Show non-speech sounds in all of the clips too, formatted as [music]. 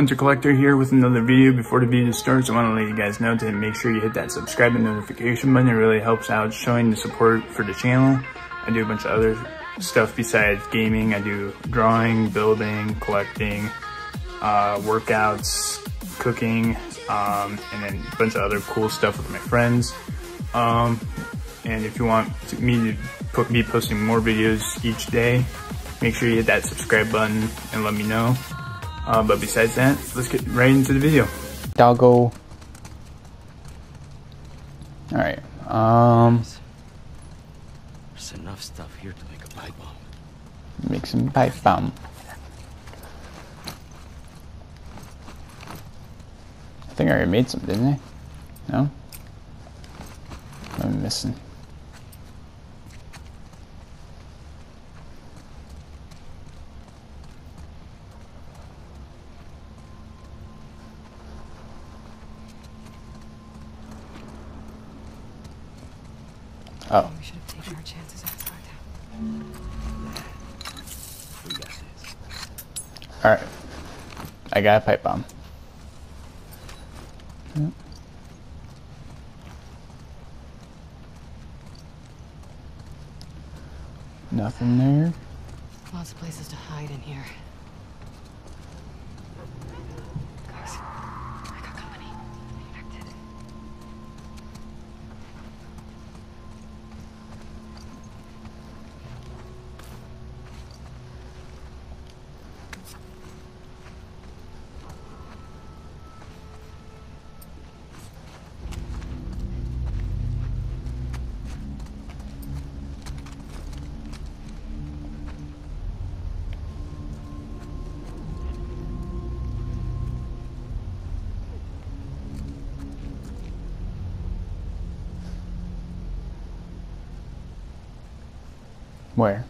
Hunter Collector here with another video. Before the video starts, I want to let you guys know to make sure you hit that subscribe and notification button. It really helps out showing the support for the channel. I do a bunch of other stuff besides gaming. I do drawing, building, collecting, uh, workouts, cooking, um, and then a bunch of other cool stuff with my friends. Um, and if you want me to put, be posting more videos each day, make sure you hit that subscribe button and let me know. Uh, but besides that, let's get right into the video. Doggo. Alright, um... There's enough stuff here to make a pipe bomb. Make some pipe bomb. I think I already made some, didn't I? No? I'm missing? Oh. We should have taken our chances outside. We got this. Alright. I got a pipe bomb. Nothing there. Lots of places to hide in here. Where?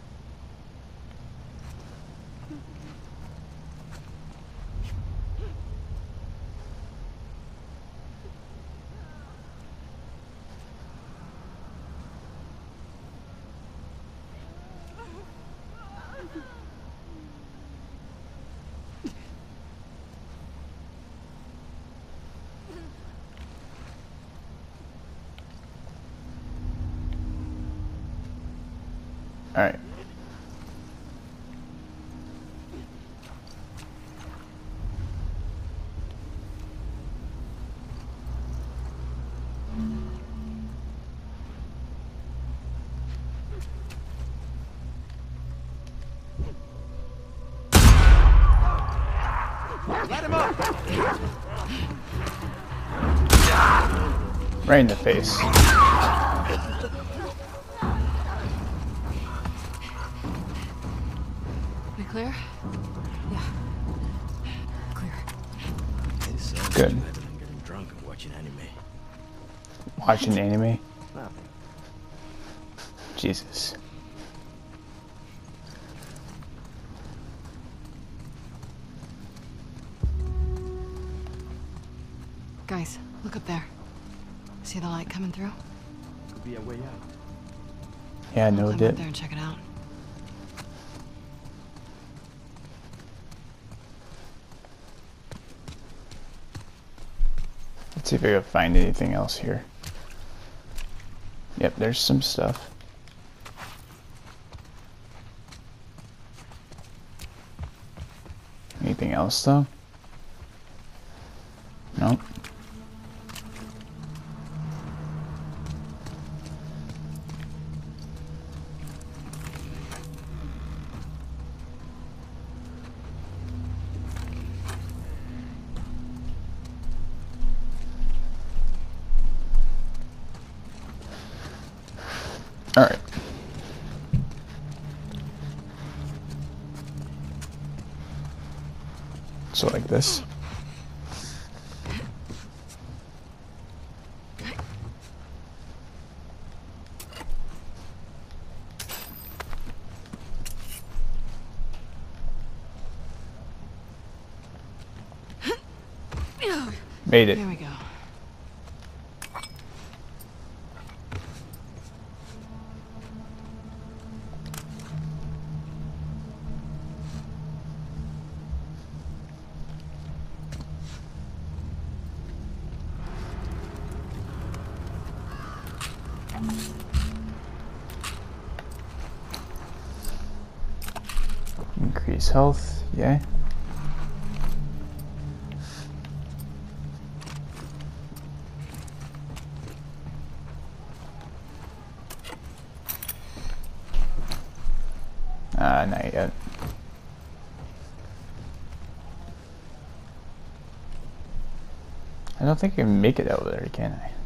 Alright. Right in the face. We clear? Yeah. Clear. Good. better than getting drunk watching anime. Watching anime. See the light coming through? Could be a way out. Yeah, I'll no climb up dip. there and check it out. Let's see if I can find anything else here. Yep, there's some stuff. Anything else though? Made it. There we go. Increase health, yeah. Think I can make it over there, can I?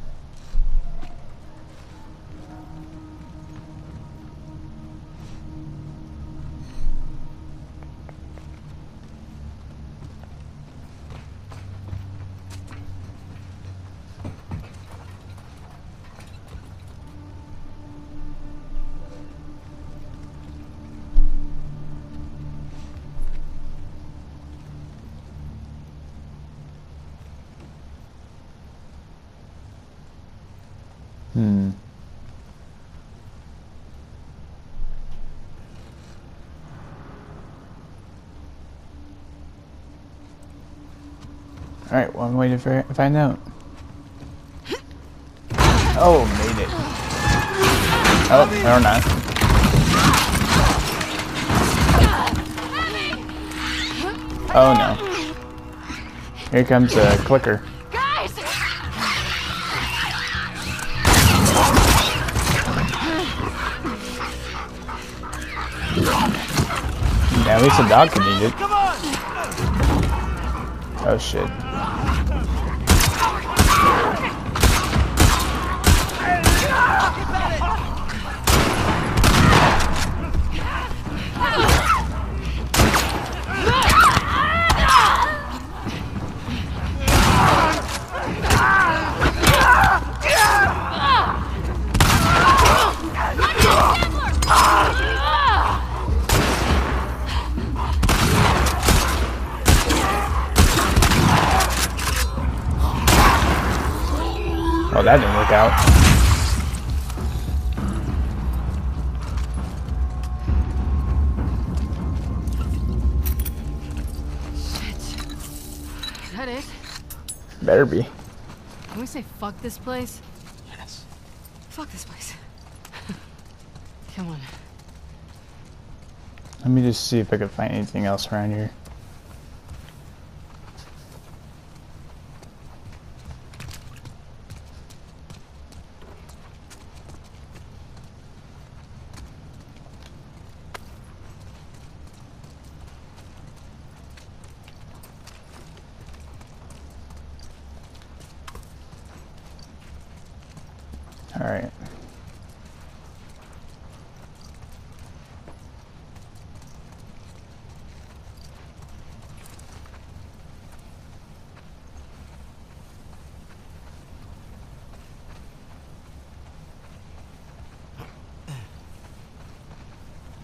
Find out. Oh, made it. Oh, or not. Oh no. Here comes a clicker. Guys! Yeah, at least a dog can eat it. Oh shit. That didn't work out. Shit. Is that it? Better be. Can we say fuck this place? Yes. Fuck this place. [laughs] Come on. Let me just see if I can find anything else around here. All right.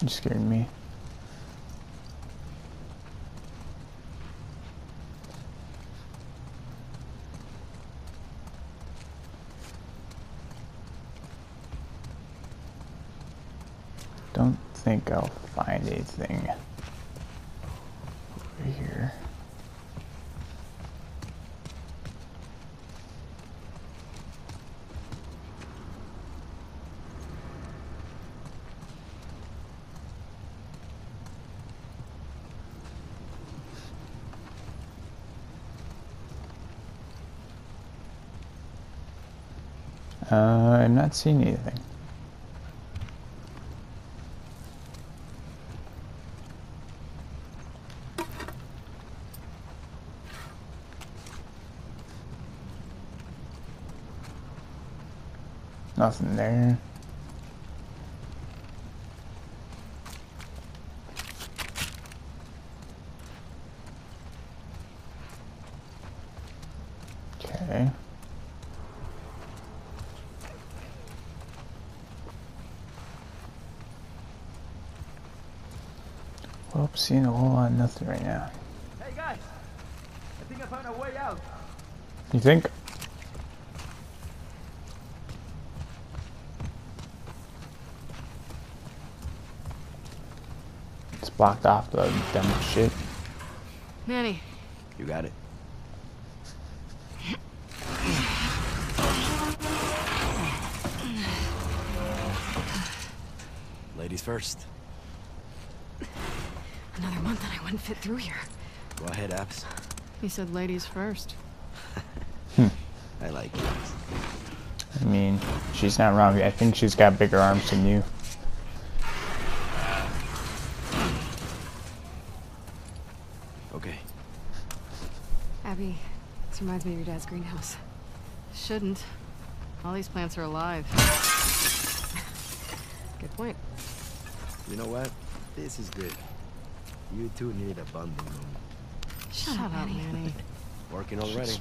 You scared me. Don't think I'll find anything over here. Uh, I'm not seeing anything. Nothing there. Okay. Well, seeing a whole lot of nothing right now. Hey guys, I think I found a way out. You think? It's blocked off the dumb shit. Manny, You got it. [clears throat] Ladies first. Another month and I wouldn't fit through here. Go ahead, Abs. He said ladies first. [laughs] Hmm. I like it. I mean, she's not wrong. I think she's got bigger arms than you. Okay. Abby, this reminds me of your dad's greenhouse. Shouldn't. All these plants are alive. [laughs] Good point. You know what? This is good. You two need a bonding room. Shut, up, Manny. Working already.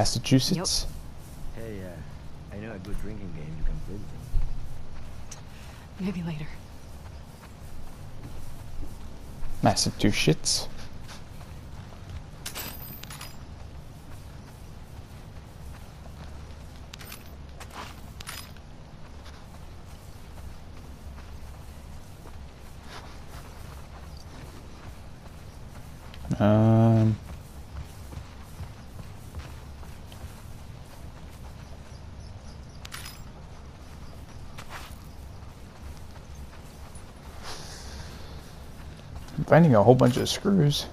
One? Massachusetts. Hey, uh, I know a good drinking game you can play with me. Maybe later. Massachusetts. Um. I'm a whole bunch of screws.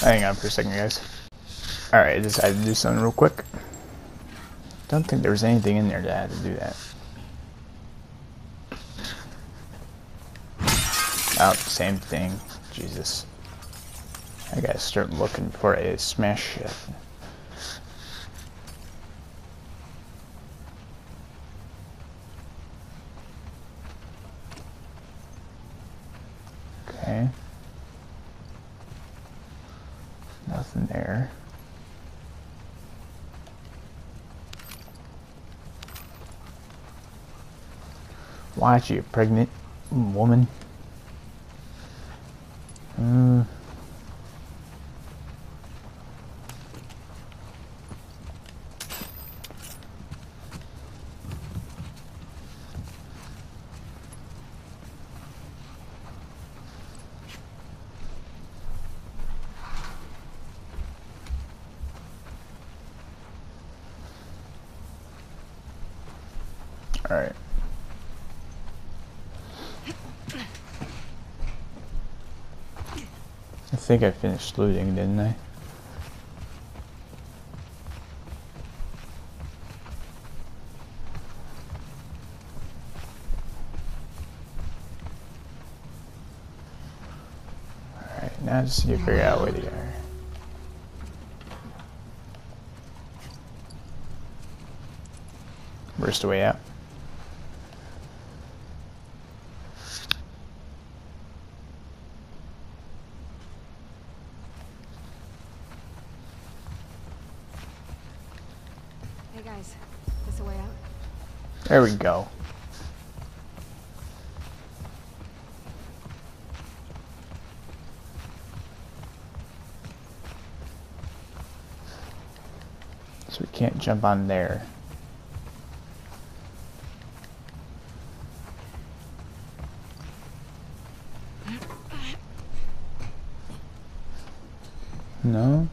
Hang on for a second, guys. Alright, I decided to do something real quick. Don't think there was anything in there that had to do that. Oh, same thing. Jesus. I gotta start looking for a smash shit. Okay. Nothing there. Watch you, pregnant woman. Uh, all right. I think I finished looting, didn't I? Alright, now just need to figure out where they are. Where's the way out? Hey guys, this a way out? There we go. So we can't jump on there. No?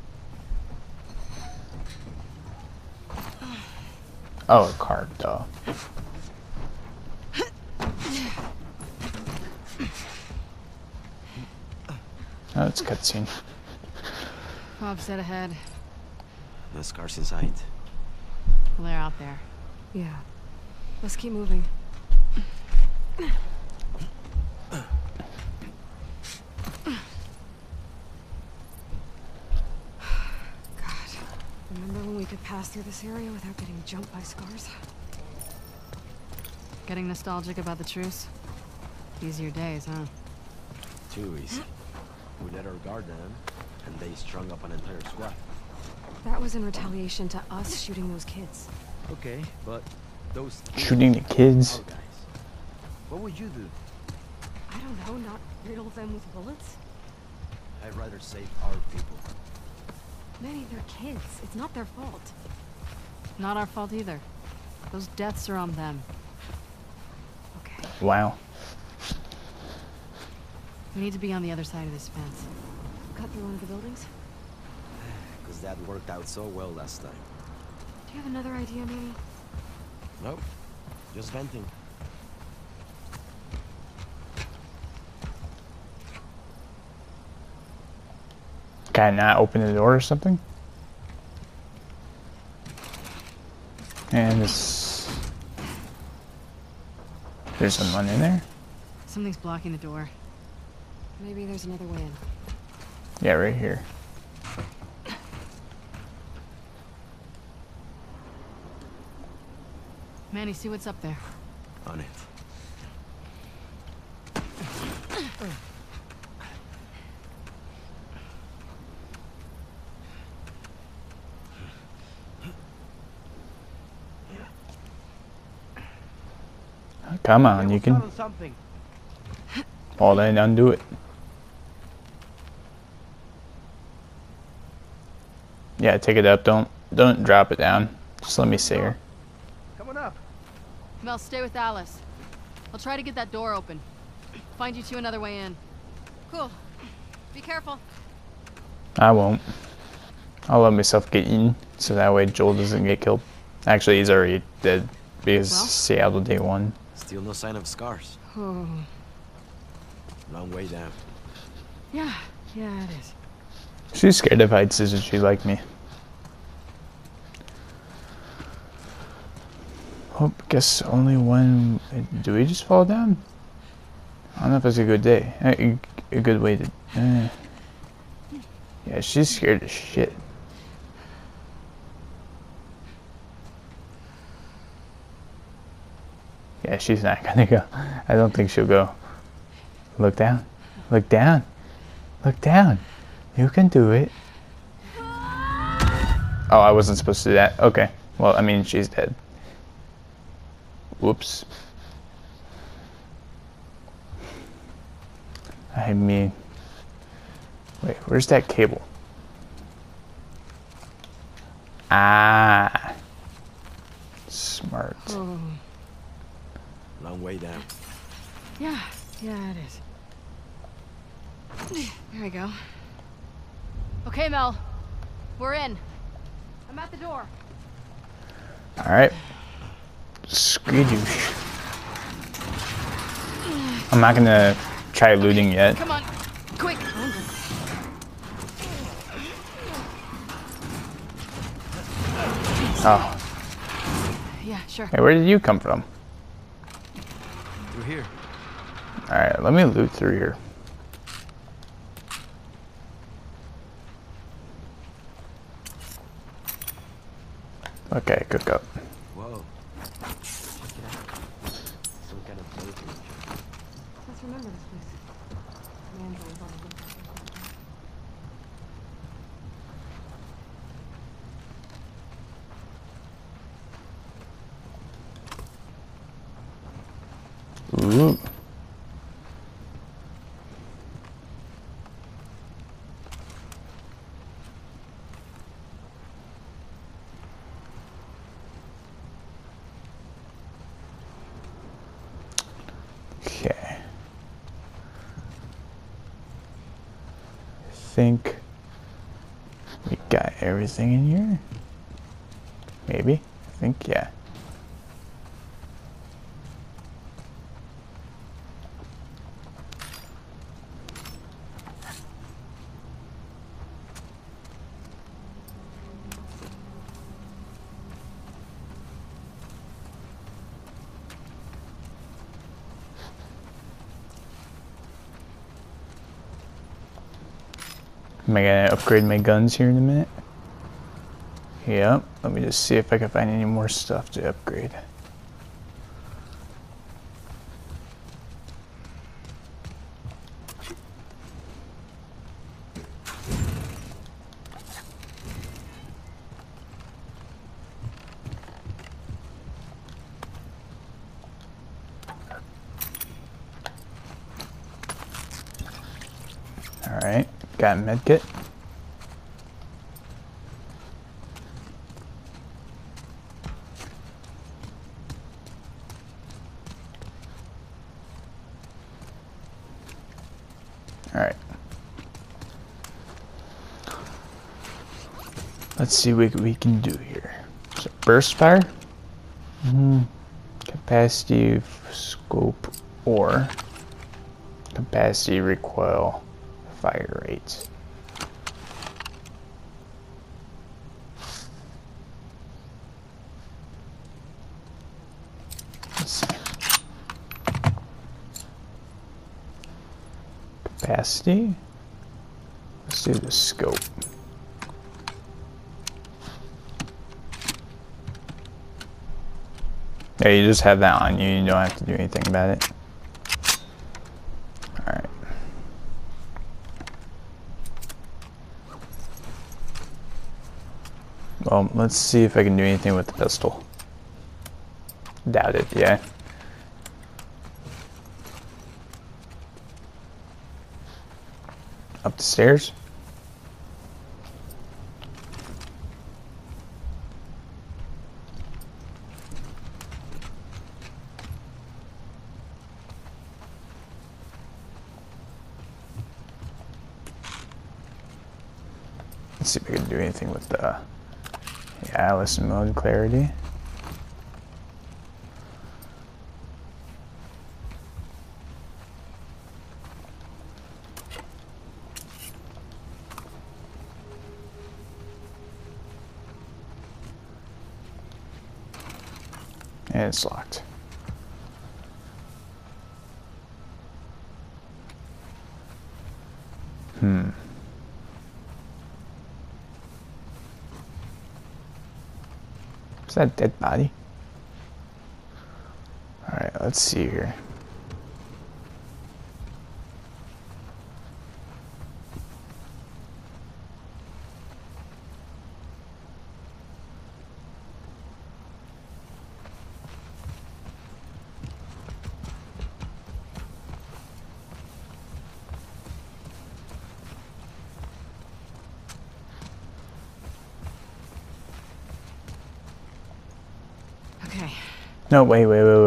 Oh, a card, though. Oh, it's cutscene. Bob said ahead. The scars in sight. Well, they're out there. Yeah. Let's keep moving. God. Remember when we could pass through this area without getting jumped by scars? Getting nostalgic about the truce? Easier days, huh? Too easy. We let our guard down, and they strung up an entire squad. That was in retaliation to us shooting those kids. Okay, but Those Shooting the kids. guys. What would you do? I don't know, not riddle them with bullets. I'd rather save our people. Manny, they're kids. It's not their fault. Not our fault either. Those deaths are on them. Okay. Wow. We need to be on the other side of this fence. Cut through one of the buildings? [sighs] Because that worked out so well last time. Do you have another idea, maybe? Nope. Just venting. Can I not open the door or something? And this. There's someone in there? Something's blocking the door. Maybe there's another way in. Yeah, right here. Manny, see what's up there. On it. Come on, you can. something. Well, then undo it. Yeah, take it up. Don't don't drop it down. Just let me see her. Coming up. Mel, stay with Alice. I'll try to get that door open. Find you two another way in. Cool. Be careful. I won't. I'll let myself get eaten, so that way Joel doesn't get killed. Actually, he's already dead because Well? Seattle day one. Still no sign of scars. Oh. Long way down. Yeah, yeah, it is. She's scared of heights, isn't she? Like me. Oh, guess only one. Do we just fall down? I don't know if it's a good day. A, a good way to. Uh, yeah, she's scared as shit. Yeah, she's not gonna go. I don't think she'll go. Look down. Look down. Look down. You can do it. Oh, I wasn't supposed to do that. Okay. Well, I mean, she's dead. Whoops. I mean, wait, where's that cable? Ah. Smart. Oh. Long way down. Yeah, yeah, it is. There we go. Okay, Mel. We're in. I'm at the door. Alright. Skidoosh. I'm not gonna try looting yet. Come on. Quick. Oh, Yeah, sure. hey, where did you come from? Through here. Alright, let me loot through here. Okay, cook up. Whoa. Check it out. Some kind of plaything. Let's remember this place. Man's always on the lookout. Ooh. Okay. I think we everything in here. Maybe. I think, yeah. Am I gonna upgrade my guns here in a minute? Yep, let me just see if I can find any more stuff to upgrade. Alright, got medkit. Let's see what we can do here. So burst fire, mm, capacity scope, or capacity recoil fire rate. Capacity. Let's do the scope. Yeah, you just have that on you. You don't have to do anything about it. Alright. Well, let's see if I can do anything with the pistol. Doubt it, yeah. Up the stairs? Let's see if I can do anything with the yeah, Alice mode clarity. And it's locked. Is that dead body? Alright, let's see here. No, wait, wait, wait,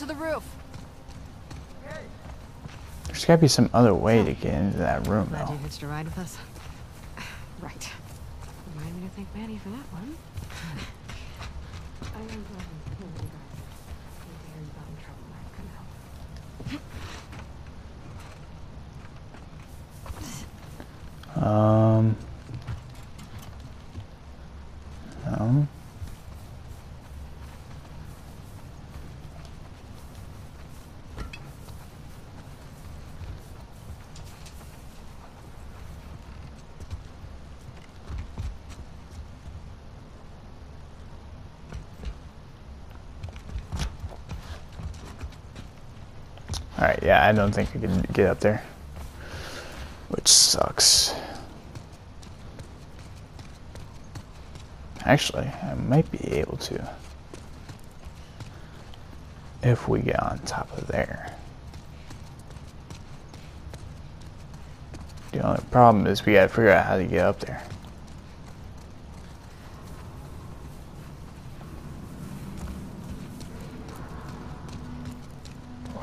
to the roof. There's gotta be some other way to get into that room, Glad though. you hitched a ride with us. Yeah, I don't think I can get up there. Which sucks. Actually, I might be able to. If we get on top of there. The only problem is we gotta figure out how to get up there.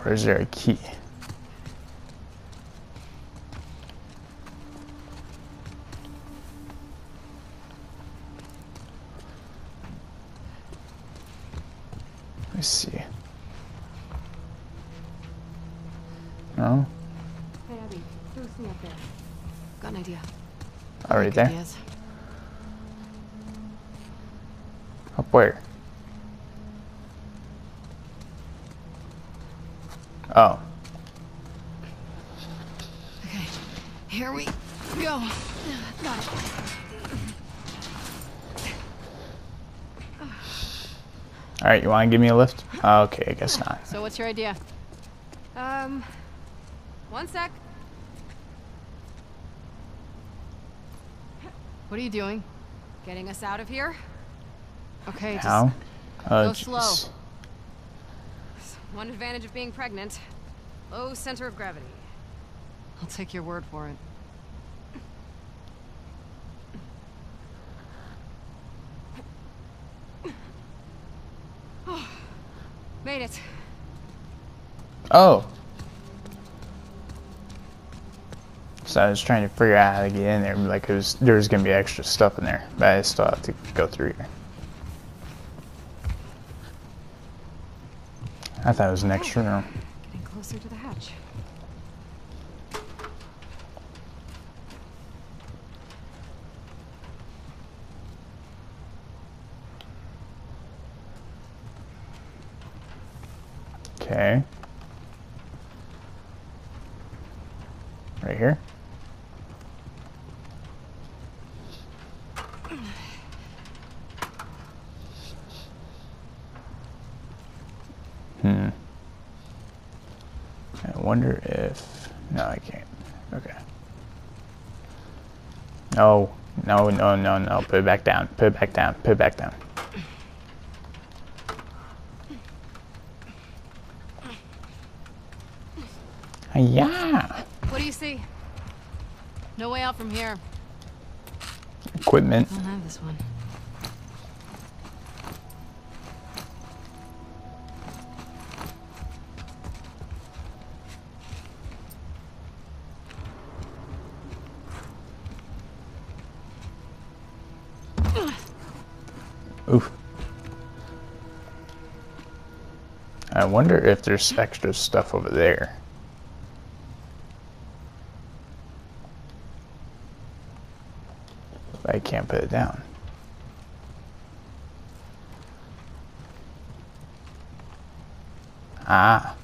Or is there a key? Right there? ideas. Up where? Oh. Okay. Here we go. Got it. All right, you want to give me a lift? Okay, I guess not. So what's your idea? Um, one sec. What are you doing? Getting us out of here? Okay, just How? Oh, go uh, slow. One advantage of being pregnant. Low center of gravity. I'll take your word for it. [sighs] Oh, made it. Oh. So I was trying to figure out how to get in there. Like it was, there was gonna be extra stuff in there, but I still have to go through here. I thought it was an extra room. Getting closer to the hatch. Okay. Right here. Hmm. I wonder if. No, I can't. Okay. No, no, no. Put it back down. Put it back down. Put it back down. Ah, yeah. What do you see? No way out from here. Equipment. I don't have this one. Wonder if there's extra stuff over there. I can't put it down. Ah.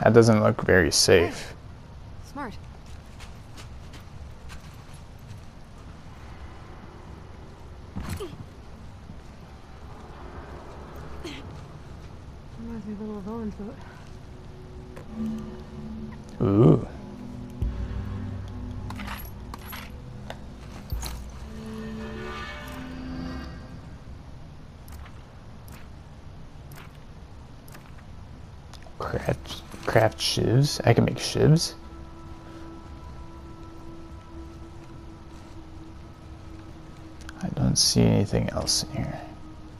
That doesn't look very safe. Shivs. I can make shivs. I don't see anything else in here.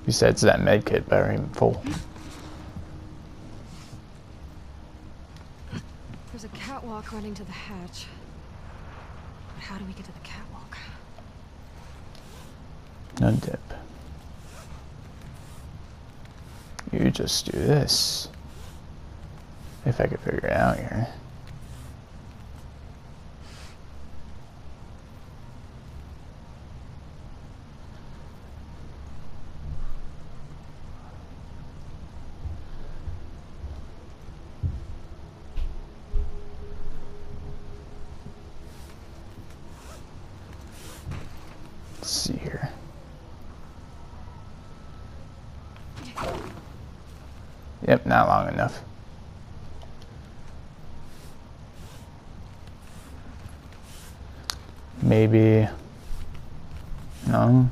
Besides that med kit, but I'm full. There's a catwalk running to the hatch. But how do we get to the catwalk? No dip. You just do this. If I could figure it out here. Let's see here. Yep, not long enough. Maybe. No.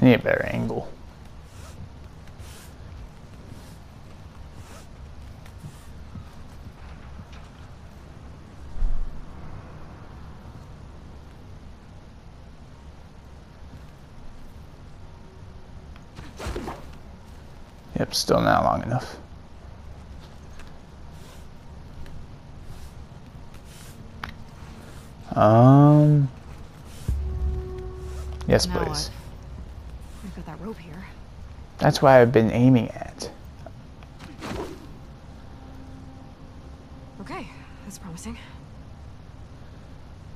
I need a better angle. Yep, still not long enough. Um. Yes, Now please. We've got that rope here. That's why I've been aiming at. Okay, that's promising.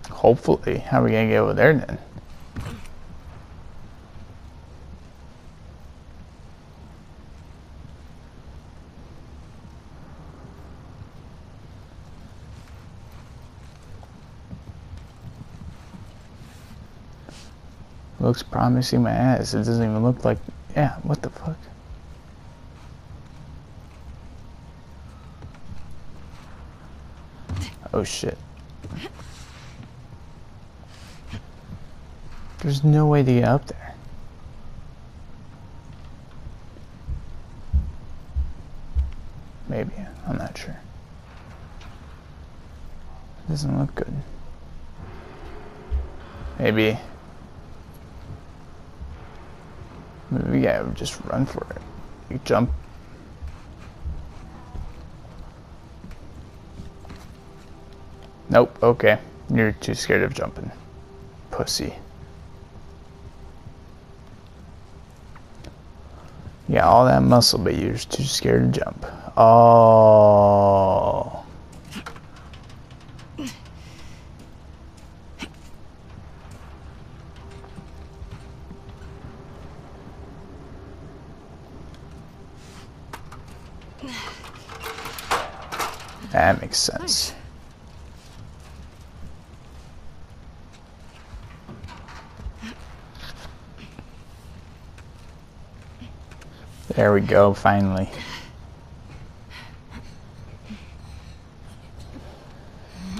Hopefully. How are we gonna get over there then? Looks promising my ass. It doesn't even look like yeah, what the fuck? Oh shit. There's no way to get up there. Maybe, I'm not sure. Doesn't look good. Maybe. Maybe we gotta just run for it. You jump. Nope, okay. You're too scared of jumping. Pussy. Yeah, all that muscle, but you're too scared to jump. Oh. That makes sense. There we go, finally.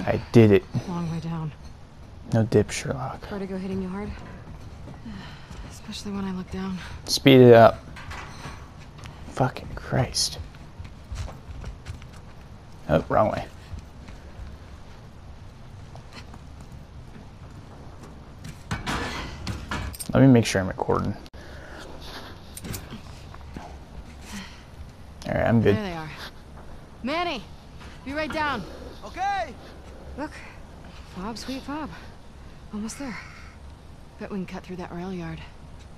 I did it. Long way down. No dip, Sherlock. Vertigo hitting you hard? Especially when I look down. Speed it up. Fucking Christ. Oh, wrong way. Let me make sure I'm recording. I'm good. There they are. Manny! Be right down. Okay. Look. Fob, sweet fob. Almost there. Bet we can cut through that rail yard.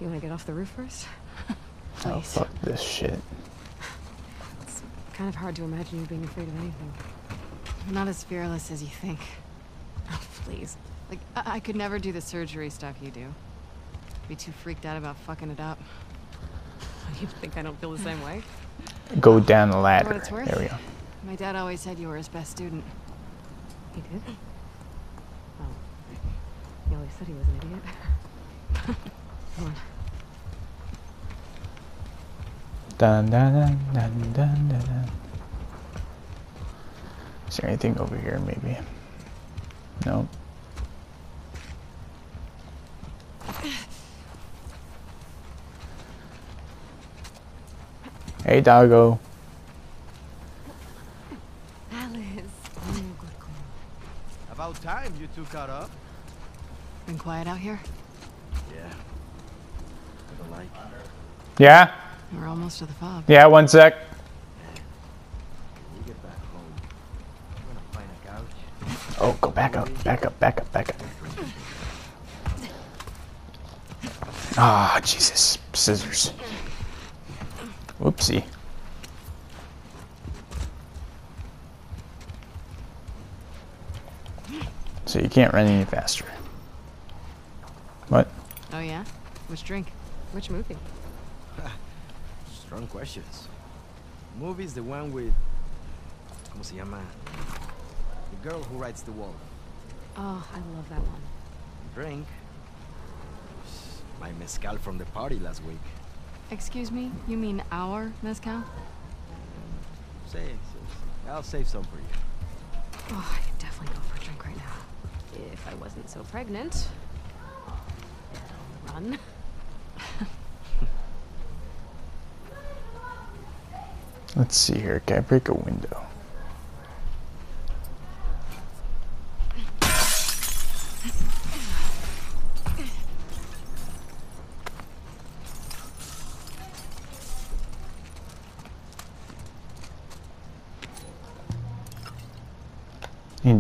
You wanna get off the roof first? [laughs] Oh, fuck this shit. It's kind of hard to imagine you being afraid of anything. I'm not as fearless as you think. [laughs] Oh, please. Like, I, I could never do the surgery stuff you do. Be too freaked out about fucking it up. [laughs] You think I don't feel the same way? Go down the ladder. what it's worth. There we go. My dad always said you were his best student. He did? Oh. He always said he was an idiot. [laughs] Come on. Dun dun dun dun dun dun dun. Is there anything over here, maybe? No. Hey, doggo. Alice. Oh, good girl. About time you two caught up. Been quiet out here? Yeah. I don't like. Yeah? We're almost to the fob. Yeah, one sec. When we get back home, I'm gonna find a couch. Oh, go back up, back up, back up, back up. Ah, Jesus. Scissors. Whoopsie. So you can't run any faster. What? Oh, yeah? Which drink? Which movie? Strong questions. Movie's the one with. ¿Cómo se llama? The girl who writes the wall. Oh, I love that one. Drink. My mezcal from the party last week. Excuse me? You mean our mezcal? Say, say- I'll save some for you. Oh, I could definitely go for a drink right now. If I wasn't so pregnant. Run. [laughs] Let's see here. Can I break a window?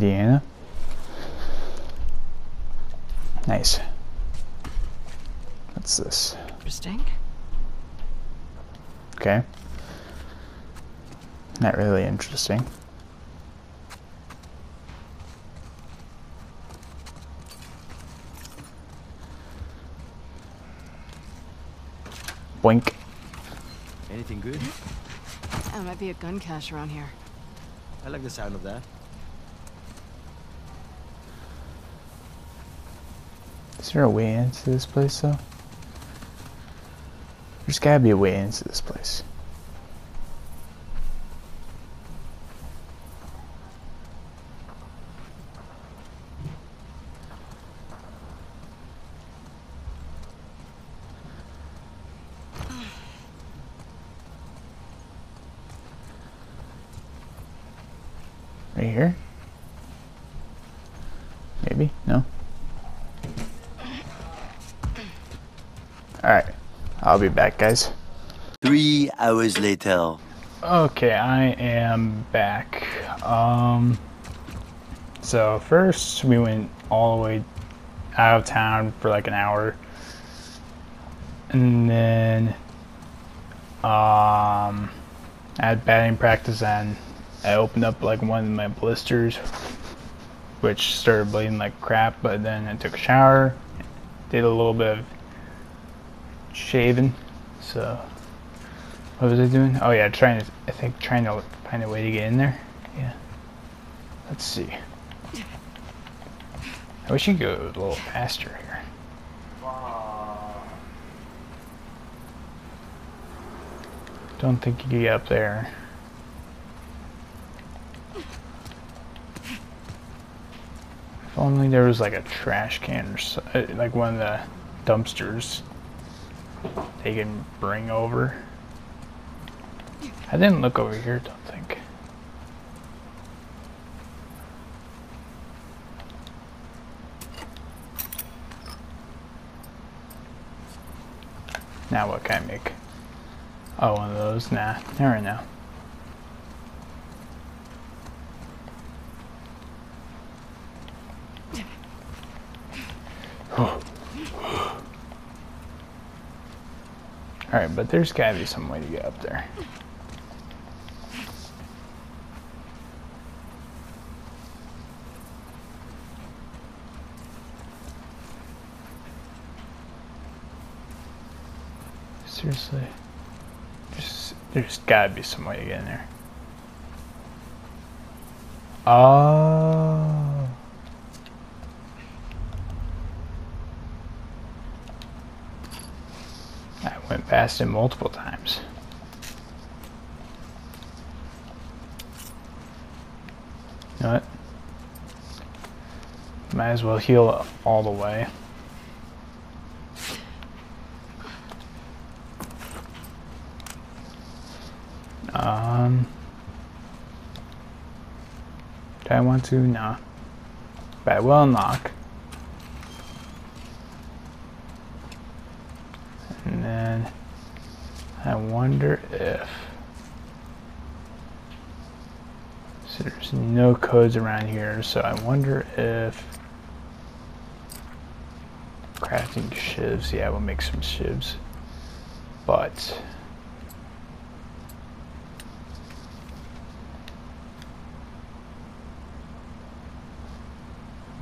Indiana. Nice. What's this? Interesting. Okay. Not really interesting. Boink. Anything good? There might be a gun cache around here. I like the sound of that. Is there a way into this place though? There's gotta be a way into this place. Right here? Maybe? No? Alright. I'll be back, guys. Three hours later. Okay, I am back. Um, so first we went all the way out of town for like an hour, and then um, I had batting practice and I opened up like one of my blisters, which started bleeding like crap. But then I took a shower, did a little bit of shaving, so what was I doing? Oh yeah, trying to. I think trying to find a way to get in there. Yeah. Let's see. I wish you could go a little faster here. Don't think you get up there. If only there was like a trash can or so, uh, like one of the dumpsters they can bring over. I didn't look over here, don't think. Now what can I make? Oh, one of those? Nah, never know. Alright, but there's gotta be some way to get up there. Seriously. There's, gotta be some way to get in there. Oh. I went past it multiple times. You know what? Might as well heal all the way. Um, do I want to? Nah. But I will unlock. And then I wonder if so there's codes around here, so I wonder if crafting shivs, yeah, we'll make some shivs. But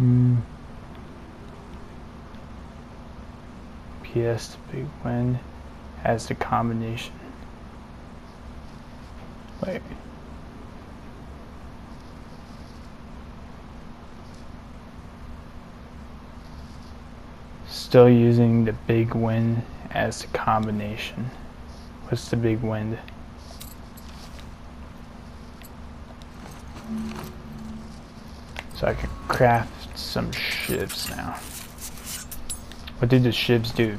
Hmm. PS the big win has the combination. Wait. Still using the big wind as the combination. What's the big wind? So I can craft some shivs now. What did the shivs do?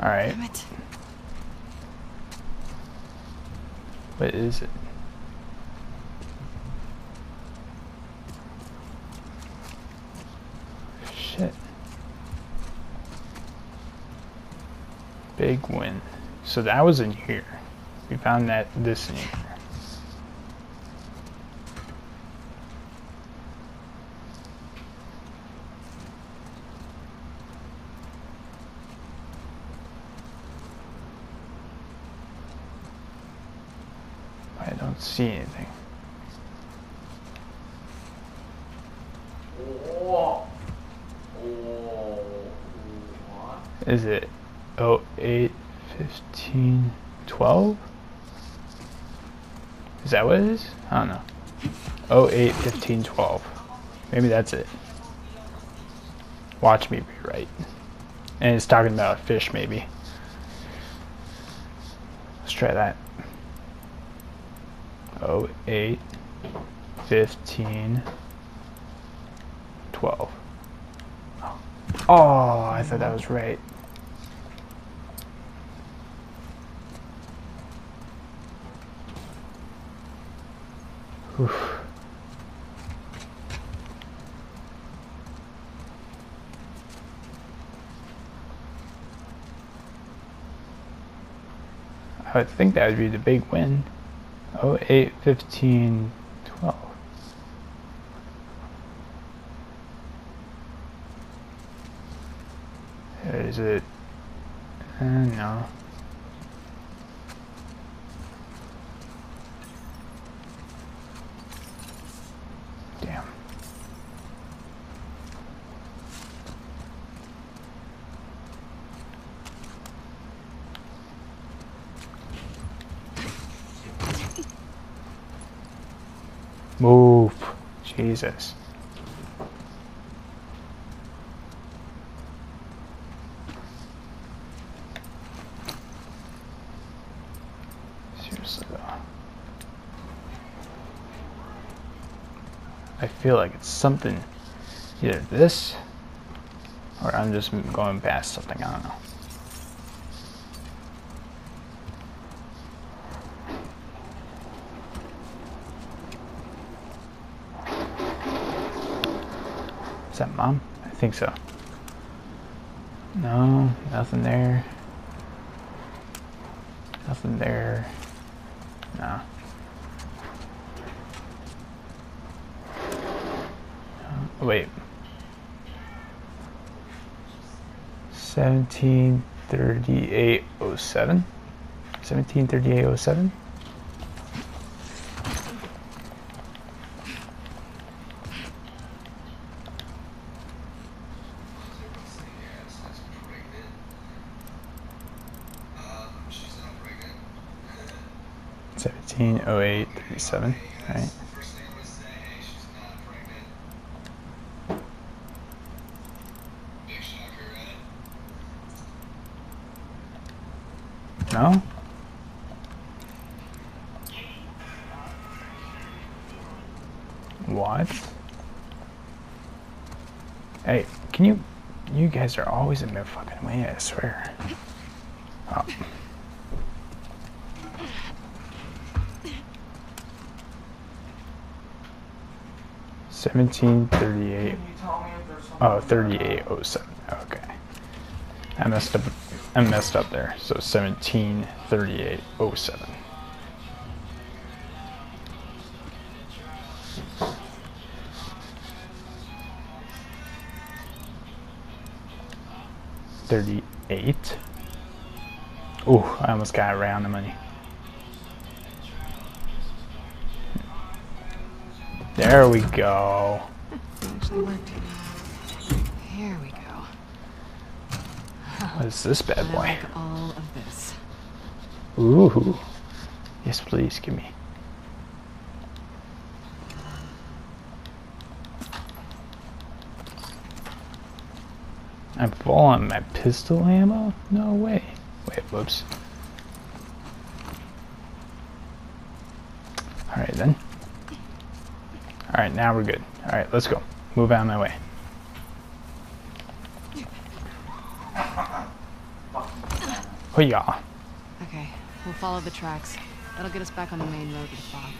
Alright. What is it? big win. So that was in here. We found that this in here. I don't see anything. Is it 08, 15, 12? Is that what it is? I don't know. 08, 15, 12. Maybe that's it. Watch me be right. And it's talking about a fish, maybe. Let's try that. 08, 15, 12. Oh, I thought that was right. I think that would be the big win. 08, 15, 12. Is it? Uh, no. Damn. Move. Jesus. Seriously though. I feel like it's something either this or I'm just going past something, I don't know. That mom? I think so. No, nothing there. Nothing there. No. Wait. 173807? 173807? 190837, right? No? What? Hey, can you... You guys are always in their fucking way, I swear. 1738. Oh, 3807. Okay. I messed up. I messed up there. So 173807. Thirty-eight. oh I almost got around the money. There we go. Actually worked. Here we go. What is this bad boy? like all of this. Ooh. Yes, please, give me. I'm full on my pistol ammo? No way. Wait, whoops. Alright then. Alright, now we're good. Alright, let's go. Move out of my way. Oh yeah. Okay, we'll follow the tracks. That'll get us back on the main road to the farm.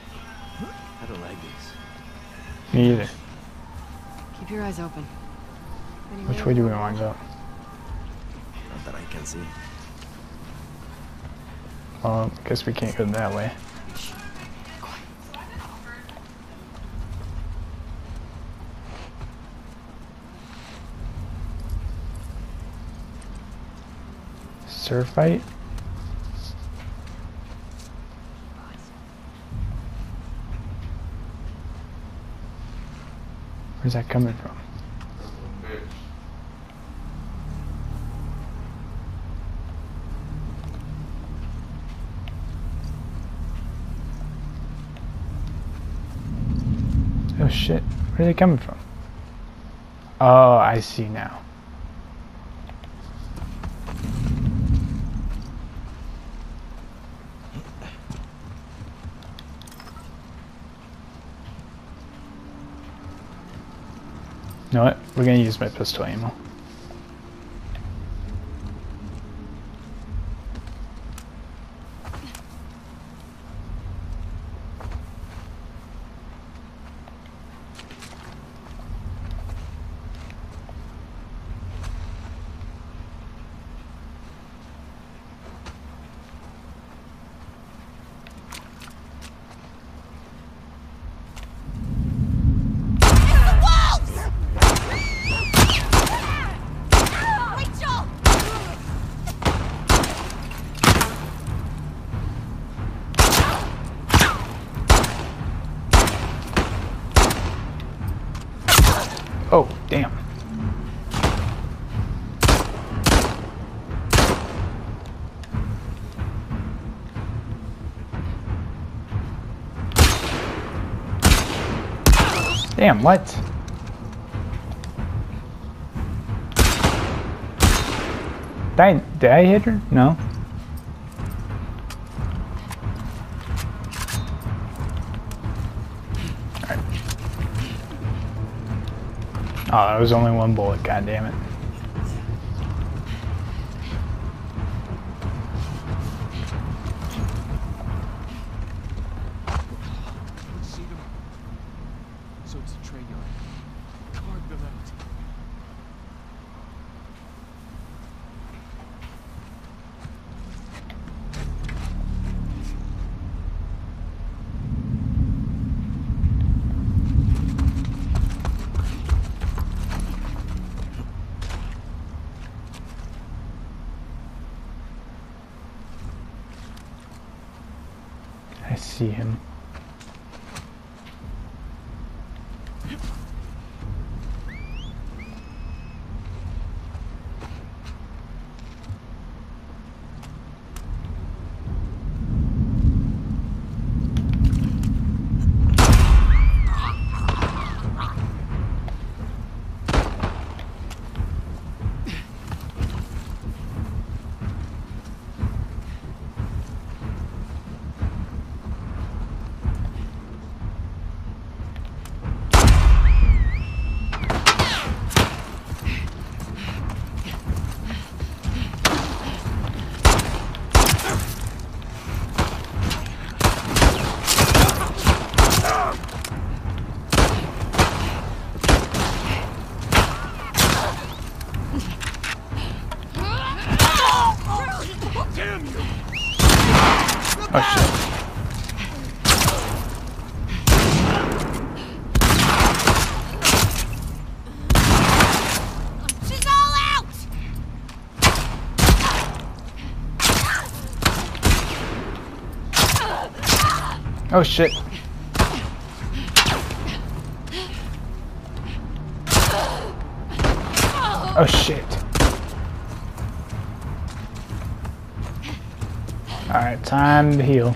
I don't like this. Me either. Keep your eyes open. Any Which way do we want to go? Not that I can see. Well, I guess we can't go that way. serve fight. Where's that coming from? Oh shit, where are they coming from? Oh, I see now. Know what? We're gonna use my pistol ammo. Damn, what? Did I, did I hit her? No. Oh, that was only one bullet, god damn it. Oh shit. Oh shit. Alright, time to heal.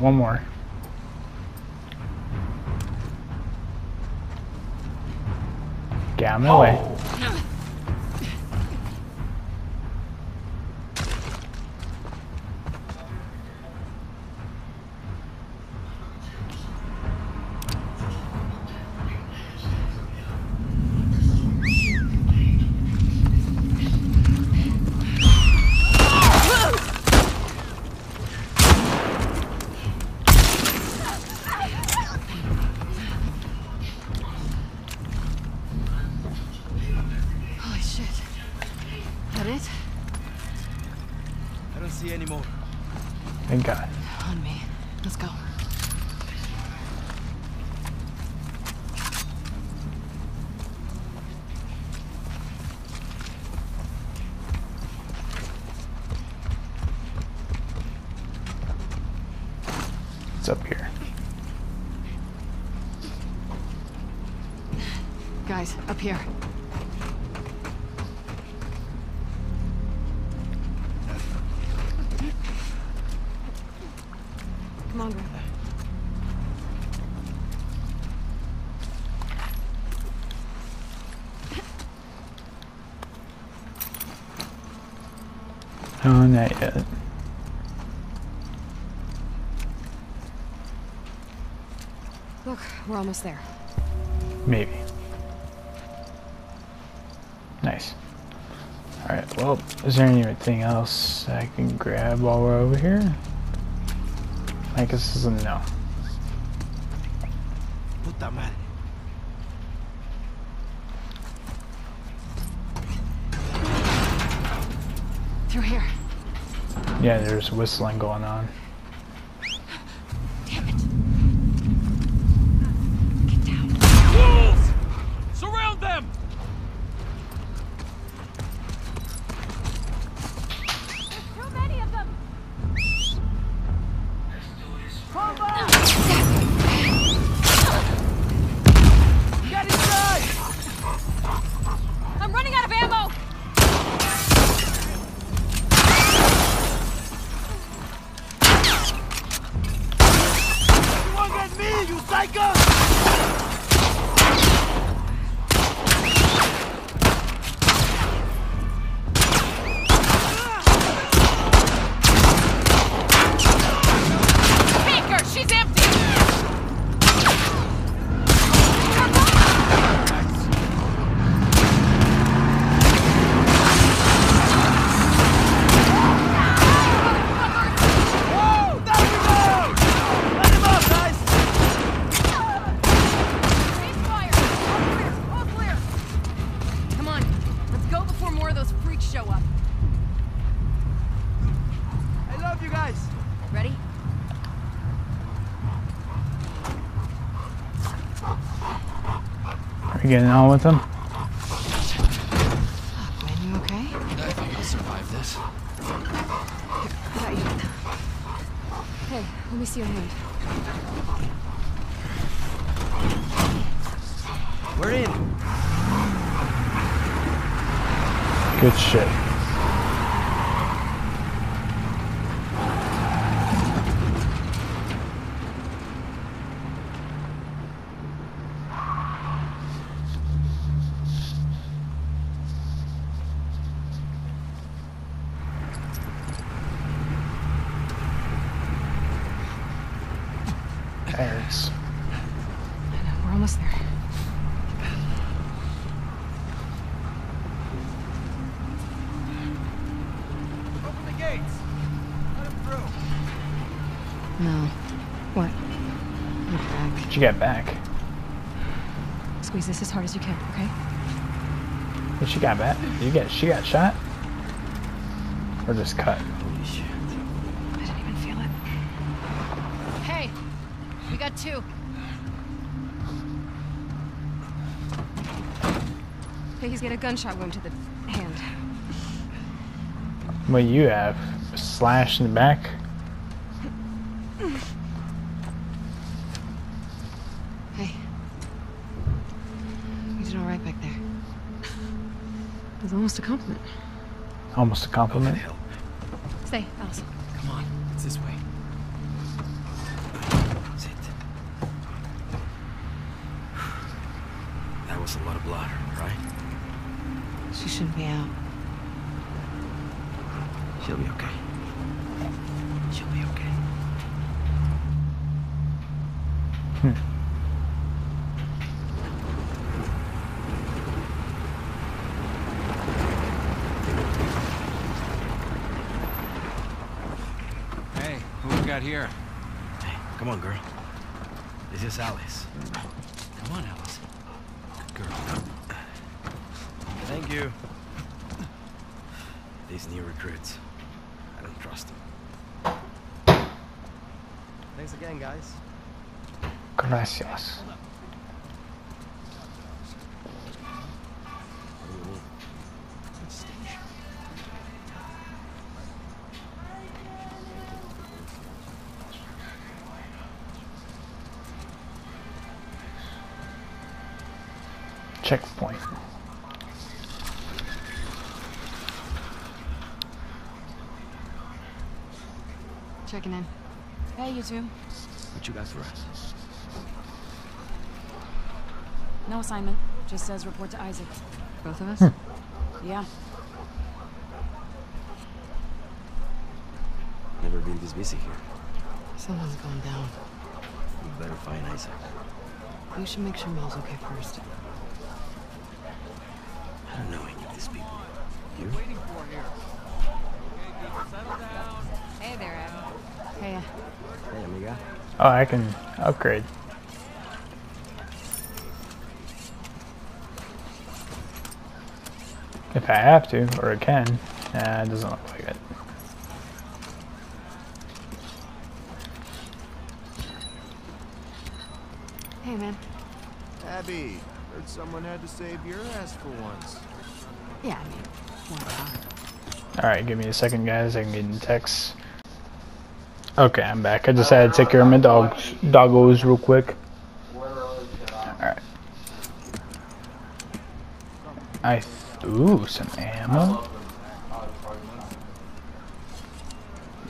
One more. Get out of my way. Here. Come on, Grandpa. Oh, not yet. Look, we're almost there. Maybe. Is there anything else I can grab while we're over here? I guess this is a no. Puta madre. Through here. Yeah, there's whistling going on. More of those freaks show up. I love you guys! Ready? Are you getting on with them? Owen, you okay? I think I'll survive this. I got you. Hey, let me see your hand. We're in. Good shit. There's. We're almost there. Open the gates. Let him through. No. What? Look back. What you got back? Squeeze this as hard as you can, okay? What she got back? You get she got shot? Or just cut? Holy shit. I didn't even feel it. Hey, we got two. Okay, he's got a gunshot wound to the hand. What you have? A slash in the back? Hey. You did all right back there. It was almost a compliment. Almost a compliment. Checking in. Hey, you two. What you got for us? No assignment. Just says report to Isaac. Both of us? Hmm. Yeah. Never been this busy here. Something's going down. We better find Isaac. We should make sure Mel's okay first. I don't know any of these people. You? Waiting for here. Okay, people, settle down. Hey, amiga. Oh, I can upgrade. If I have to, or I can. Nah, it doesn't look like it. hey, man. Abby, heard someone had to save your ass for once. Yeah, I mean, one time. Alright, give me a second, guys. I can get in text. Okay, I'm back. I just had to take care of my dogs, doggos real quick. Alright. I. Ooh, some ammo.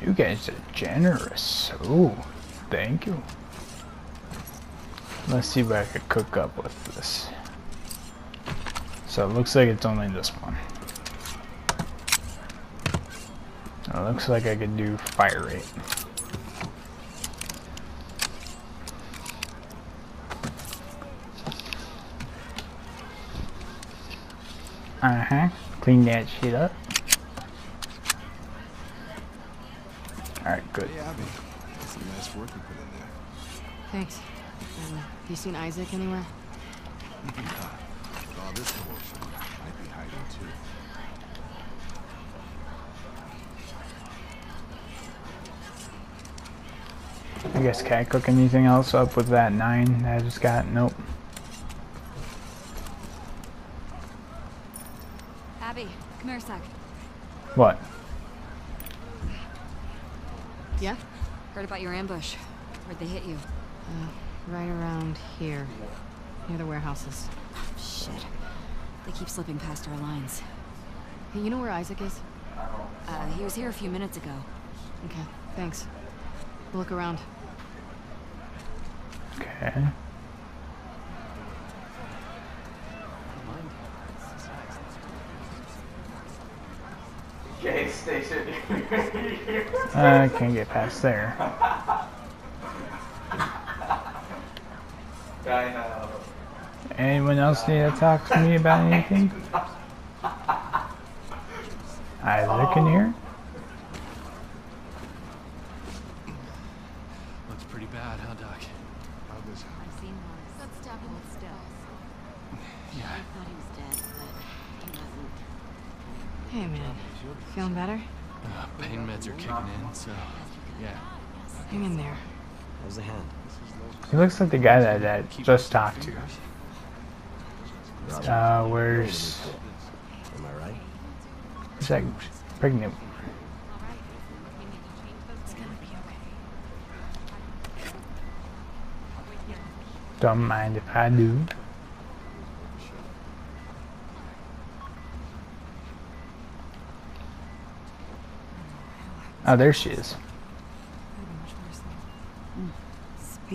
You guys are generous. Ooh, thank you. Let's see what I could cook up with this. So it looks like it's only this one. It looks like I could do fire rate. Uh-huh. Clean that shit up. Alright, good. Hey, Abby. Some nice work you put in there. Thanks. Um, you seen Isaac anywhere? With all this commotion, might be hiding too. I guess can I cook anything else up with that nine that I just got? Nope. Abby, come here a sec. What? Yeah? Heard about your ambush. Where'd they hit you? Uh, right around here. Near the warehouses. Oh, Shit. They keep slipping past our lines. Hey, you know where Isaac is? Uh, he was here a few minutes ago. Okay, thanks. We'll look around. Okay. Gas station. [laughs] I can't get past there. I know. Anyone else need to talk to me about anything? Isaac in here? Looks pretty bad, huh, Doc? How this happened? I've seen worse. Let's stab him with stills. Yeah. I thought he was dead, but he wasn't. Hey, man. Feeling better? Uh, pain meds are kicking in, so yeah. Hang in there. How's the hand? He looks like the guy that I just talked to. Uh, where's, Am I right? where's that pregnant woman? It's gonna be okay. Don't mind if I do. Oh, there she is.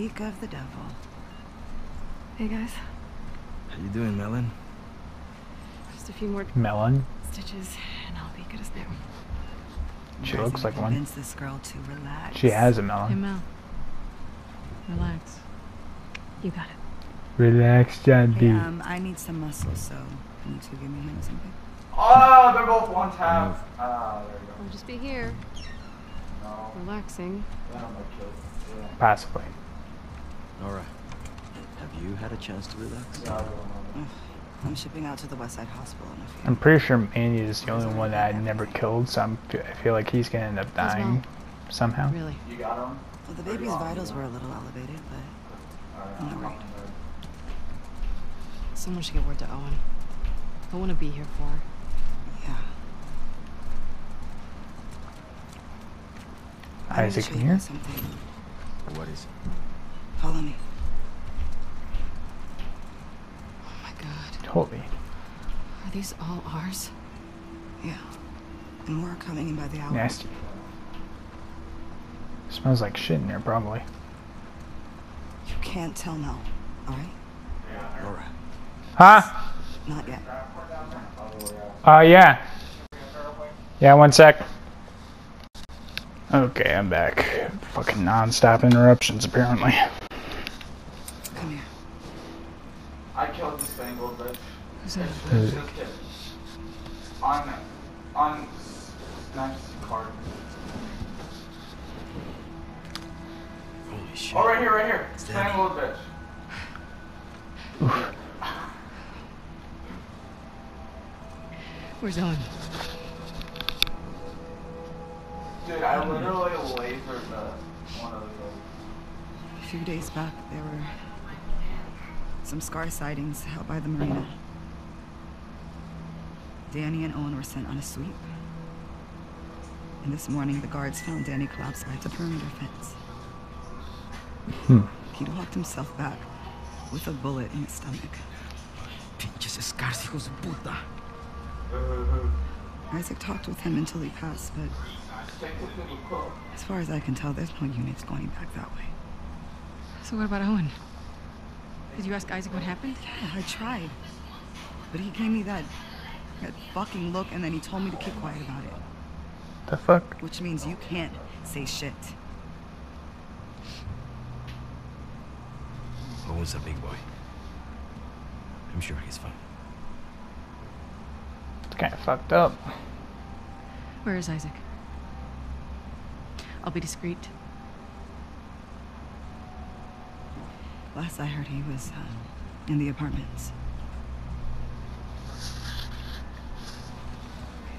Speak of the devil. Hey guys, How you doing, Melon? Just a few more Melon. stitches, and I'll be good as new. She looks like one. This girl to relax. She has a Hey, melon. Mel. Relax. You got it. Relax, John Hey, um, I need some muscle, so can you two give me a hand with something? Oh, they're both one tap. Ah, there you I'll just be here, go. relaxing. Possibly. Nora, have you had a chance to relax? [sighs] I'm shipping out to the West Side Hospital in a few. I'm pretty sure Manny is the only one that I never killed, so I'm, I feel like he's gonna end up As well. dying somehow. Really. You got him? Well, the baby's vitals were a little elevated, but I'm not worried. Someone should get word to Owen. I want to be here for her. Yeah. I need to Isaac show you here? Something. What is it? Follow me. Oh my god. Holy. Are these all ours? Yeah. And more are coming in by the hour. Nasty. Smells like shit in there, probably. You can't tell Mel, alright? Nora, Huh? Not yet. Uh, yeah. Yeah, one sec. Okay, I'm back. Fucking non-stop interruptions, apparently. Come here. I killed this thing a little bit. Who's that? On, on, nice card. holy shit. Oh, right here, right here. It's Explain Danny. a little. Where's Owen? Dude, I literally lasered the one of those. A few days back, there were some scar sightings out by the marina. Danny and Owen were sent on a sweep. And this morning, the guards found Danny collapsed by the perimeter fence. Hmm. He'd walked himself back with a bullet in his stomach. Pinches scars, hijos de puta. Isaac talked with him until he passed, but as far as I can tell, there's no units going back that way. So what about Owen? Did you ask Isaac what happened? Yeah, I tried. But he gave me that, that fucking look, and then he told me to keep quiet about it. The fuck? Which means you can't say shit. Owen's a big boy. I'm sure he's fine. It's kind of fucked up. Where is Isaac? I'll be discreet. Last I heard, he was um, in the apartments.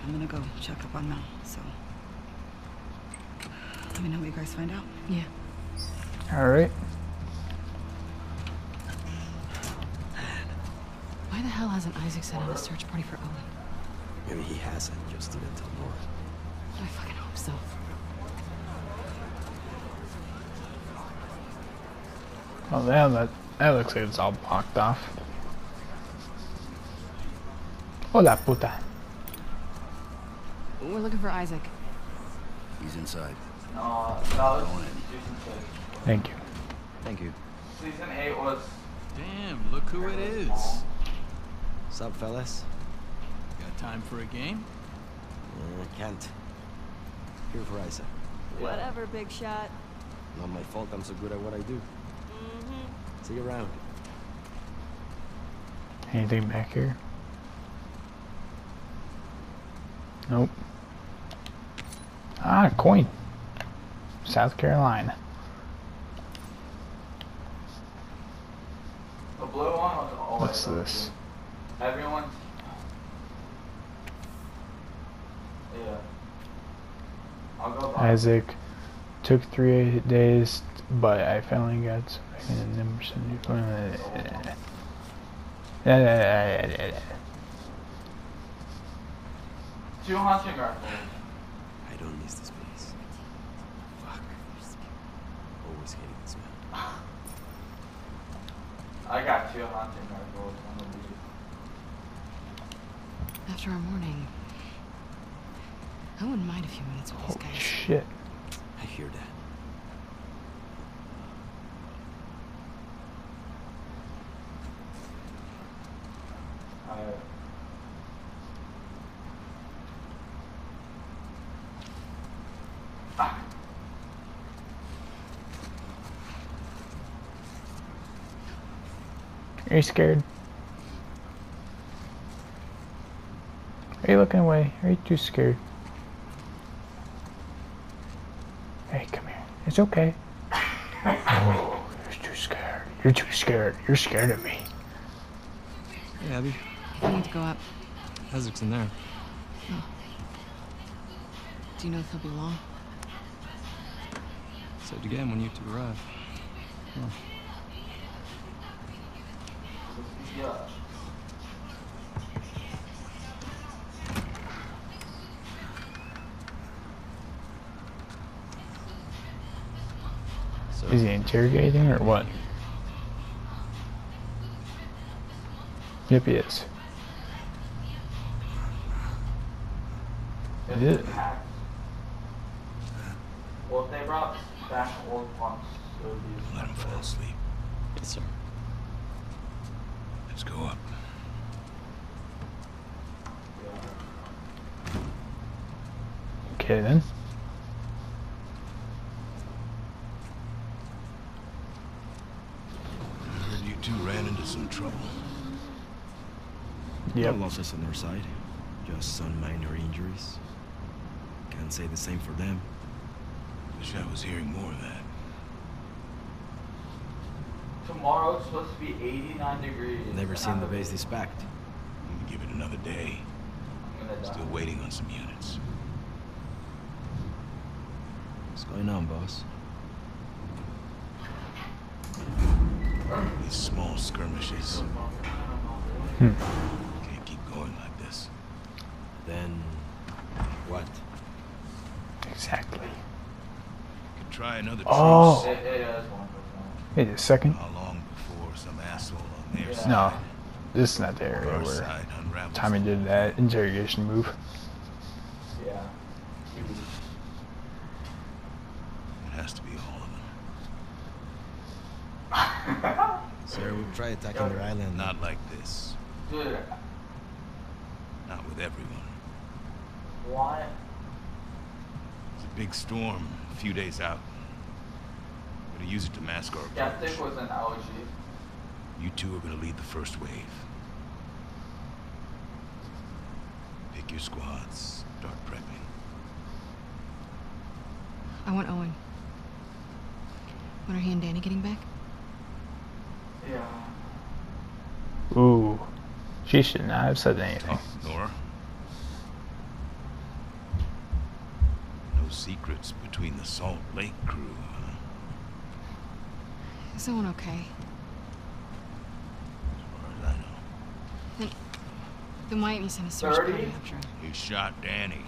I'm gonna go check up on Mel, so. Let me know what you guys find out. Yeah. Alright. Why the hell hasn't Isaac set out a search party for Owen? Maybe he hasn't, just didn't tell Nora. I fucking hope so. Oh, yeah, that, that looks like it's all blocked off. Hola puta. We're looking for Isaac. He's inside. Thank you. Thank you. Season 8 was. Damn, look who it is. Sup, fellas? Got time for a game? Uh, can't. Here for Isaac. Whatever, big shot. Not my fault I'm so good at what I do. See you around. Anything back here? Nope. Ah, coin. South Carolina. The blue one was always What's this? Everyone. Yeah. I'll go. Isaac took three days, but I finally got some in the numbers. Two hunting rifles. I don't miss this place. Fuck. Always hated this man. I got two hunting rifles. I'm gonna leave. After our morning, I wouldn't mind a few minutes with these Holy guys. shit. I hear that. Are you scared? Are you looking away? Are you too scared? Hey, come here. It's okay. Oh, you're too scared. You're too scared. You're scared of me. Hey, Abby. I need to go up. Isaac's in there. Oh. Do you know if he'll be long? Said again when you two arrive. Yeah. Interrogating or what? Yep, he is. It's Yeah. Well, if they brought back old pumps, it would be. Let him fall asleep. yes, sir. Let's go up. Okay then. I heard you two ran into some trouble. Yep. On their side. Just some minor injuries. Can't say the same for them. Wish I was hearing more of that. Tomorrow it's supposed to be 89 degrees. Never seen the gonna base this packed. Give it another day. I'm gonna die. Still waiting on some units. What's going on, boss? These small skirmishes. Hmm. Can't keep going like this. Then, what? Exactly. Could try another Oh. It, truce. it is 1%. Wait a second. How long before some asshole on their Yeah. side No, this is not the area where? Tommy did that interrogation move. Yeah. It has to be all of them. Sir, we've tried attacking their island. Not like this. Dude, Not with everyone. why? It's a big storm, a few days out. We're gonna use it to mask our approach. Skeptic was an algae. You two are gonna lead the first wave. Pick your squads, start prepping. I want Owen. When are he and Danny getting back? Yeah. Ooh. She should not have said anything. Nora? No secrets between the Salt Lake crew, huh? Is Owen okay? As far as I know. Then, then why didn't you send a search 30? party after him? He shot Danny.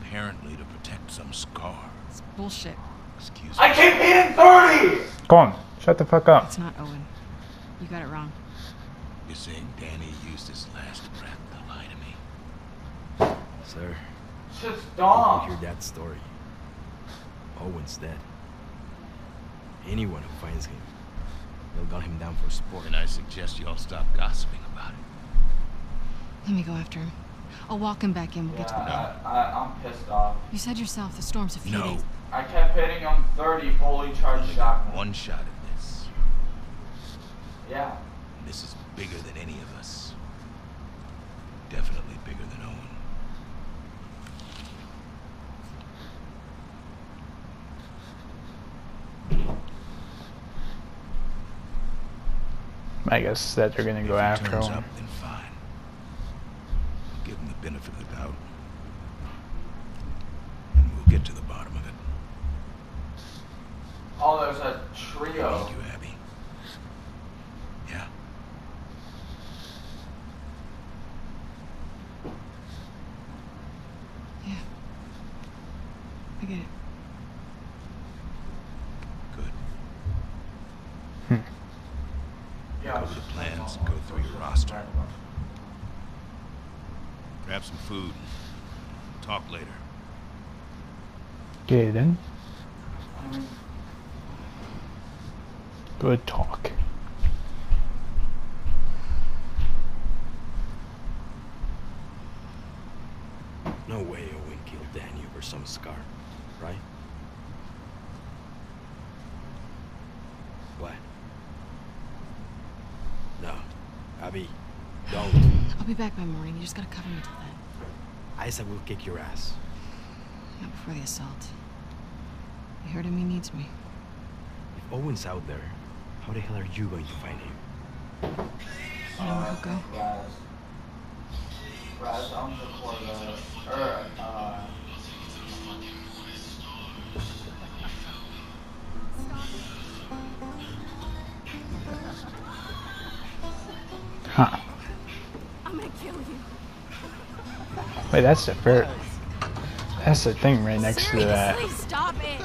Apparently to protect some scar. It's bullshit. Excuse me. I keep hitting 30! Go on. Shut the fuck up. It's not Owen. You got it wrong. You're saying Danny used his last breath to lie to me? Sir, It's just you dumb. hear that story. Owen's dead. Anyone who finds him, they'll gun him down for sport. And I suggest you all stop gossiping about it. Let me go after him. I'll walk him back in. We'll Yeah, get to the I, I, I'm pissed off. You said yourself the storm's a few No. days. I kept hitting him 30 fully charged Only shotgun. one shot at this. Yeah. This is bigger than any of us. Definitely bigger than Owen. I guess that they're gonna go he after turns him. up, then fine. Give him the benefit of the doubt. And we'll get to the bottom of it. Oh, there's a I trio. need you, Abby. Yeah. Yeah. I get it. Good. Yeah. Over the plans, go through your roster. Grab some food. Talk later. Okay then. Good talk. No way Owen killed Danny over some scar, right? What? Don't. I'll be back by morning. You just gotta cover me till then. Isaac will kick your ass. Not before the assault. I heard him. He needs me. If Owen's out there, how the hell are you going to find him? I know where he'll go. Raz. Raz, I'm for the, Wait, that's the ferret. That's the thing right next to that Seriously, stop it.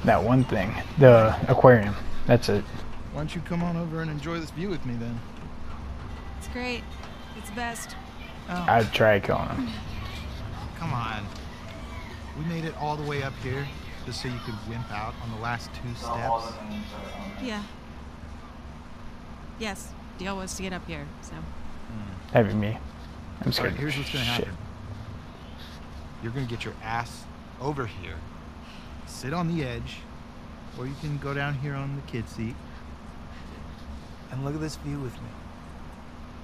[laughs] that one thing, the aquarium. That's it. Why don't you come on over and enjoy this view with me then? It's great. It's best. Oh. I'd try killing him. Come on. We made it all the way up here just so you could wimp out on the last two steps. Yeah. Yes. Deal was to get up here, so. Hmm. That'd be me. I'm All scared. right, here's what's gonna Shit. happen. You're gonna get your ass over here, sit on the edge, or you can go down here on the kid seat and look at this view with me.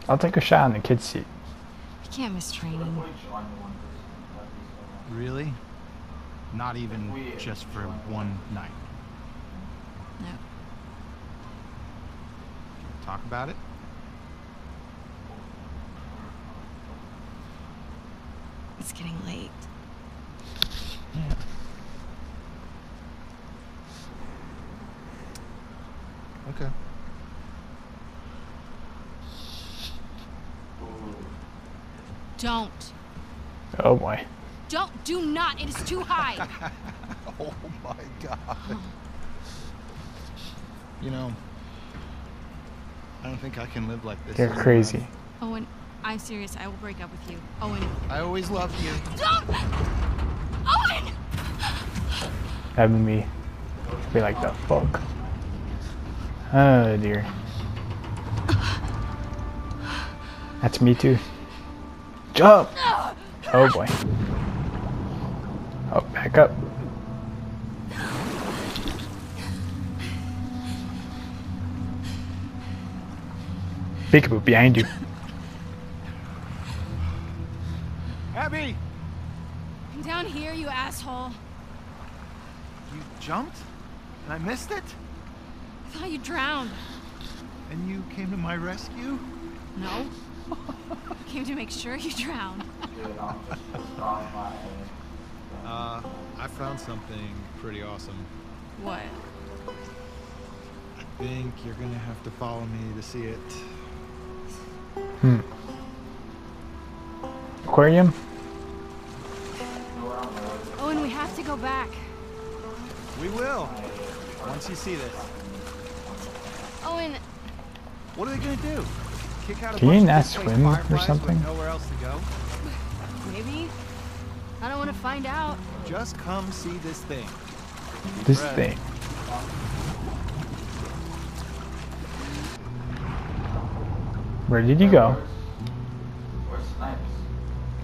I'll take a shot on the kid seat. You can't miss training. Really? Not even just for one night. No. Talk about it? It's getting late. Yeah. Okay. Don't. Oh boy. Don't. Do not. It is too high. [laughs] Oh my god. You know, I don't think I can live like this. You're anymore. crazy. Owen, I'm serious. I will break up with you. Owen. I always loved you. Don't! Owen! That'd me. Be like the fuck. Oh dear. That's me too. Jump! Oh boy. Oh, back up. Peekaboo behind you. Abby! I'm down here, you asshole. You jumped? And I missed it? I thought you drowned. And you came to my rescue? No. I [laughs] came to make sure you drowned. [laughs] Uh, I found something pretty awesome. What? I think you're gonna have to follow me to see it. Hmm. Aquarium? Go back. We will. Once you see this. Oh, Owen, What are they gonna do? Kick out a Can you not swim or something? Nowhere else to go? maybe? I don't want to find out. Just come see this thing. This Brad. thing. Where did you go? Where's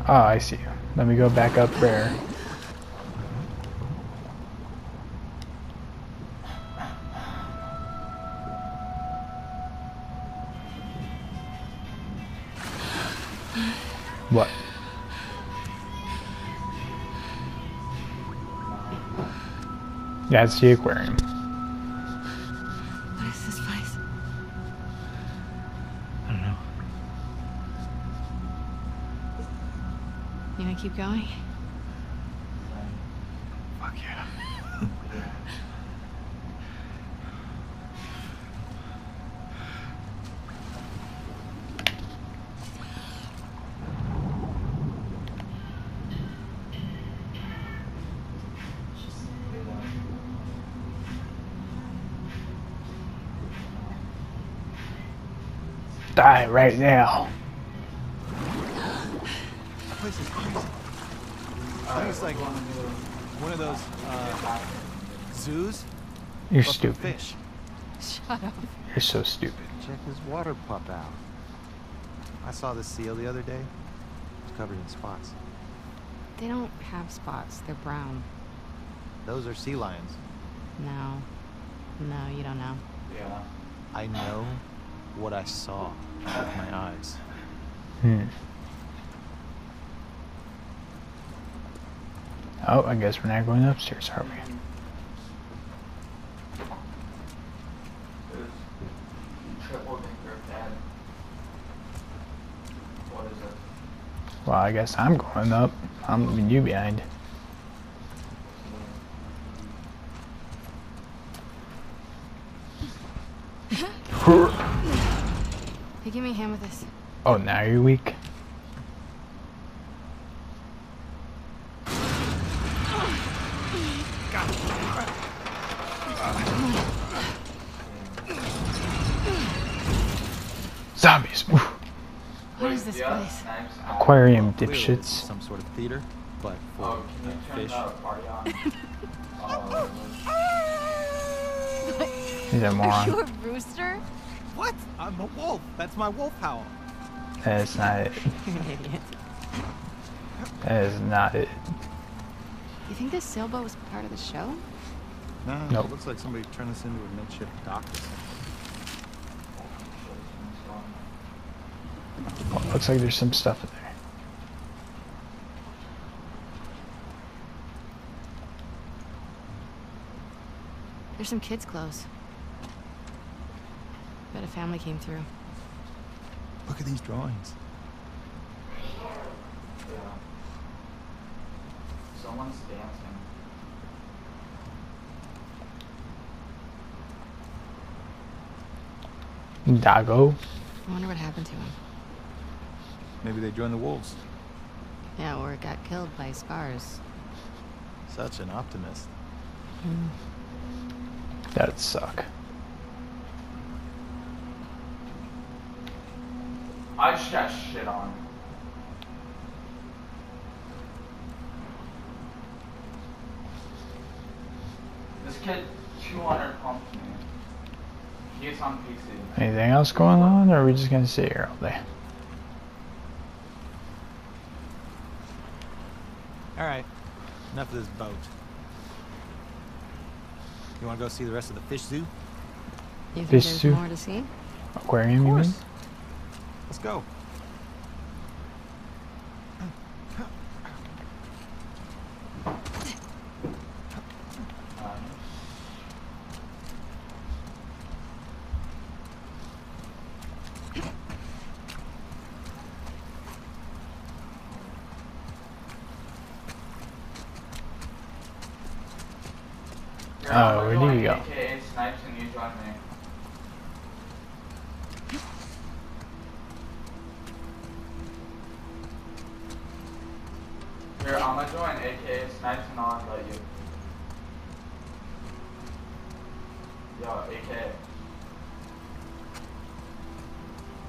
Oh, I see. Let me go back up there. What? Yeah, it's the aquarium. What is this place? I don't know. You gonna keep going? Die right now. That place is crazy. I think it's like one of those uh, zoos. You're stupid. Fish. Shut up. You're so stupid. Check his water pup out. I saw this seal the other day. It's covered in spots. They don't have spots. They're brown. Those are sea lions. No. No, you don't know. Yeah. I know, what I saw with my eyes. Hmm. Oh, I guess we're not going upstairs, are we? Well, I guess I'm going up. I'm leaving you behind. Hey, give me a hand with this. Oh, now you're weak. Zombies. Oof. What is this place? Aquarium Clearly dipshits. Some sort of theater, but for Oh, can you turn fish. the party on? Oh, He's a Are you a rooster? What? I'm a wolf. That's my wolf howl. That is not it. idiot. That is not it. You think this sailboat was part of the show? No, Nope. it looks like somebody turned this into a makeshift dock or something. Well, looks like there's some stuff in there. There's some kids' clothes. Bet a family came through. Look at these drawings. Someone's dancing. Dago. I wonder what happened to him. Maybe they joined the wolves. Yeah, or got killed by scars. Such an optimist. That'd suck. I just got shit on. This kid 200 pumped me. He's on PC. Anything else going on, or are we just gonna sit here all day? All right, enough of this boat. You want to go see the rest of the fish zoo? You think Fish there's zoo? more to see? Aquarium, you mean? Let's go. Uh, oh, where do you go? Snipes and I'll you. Yo, AKA.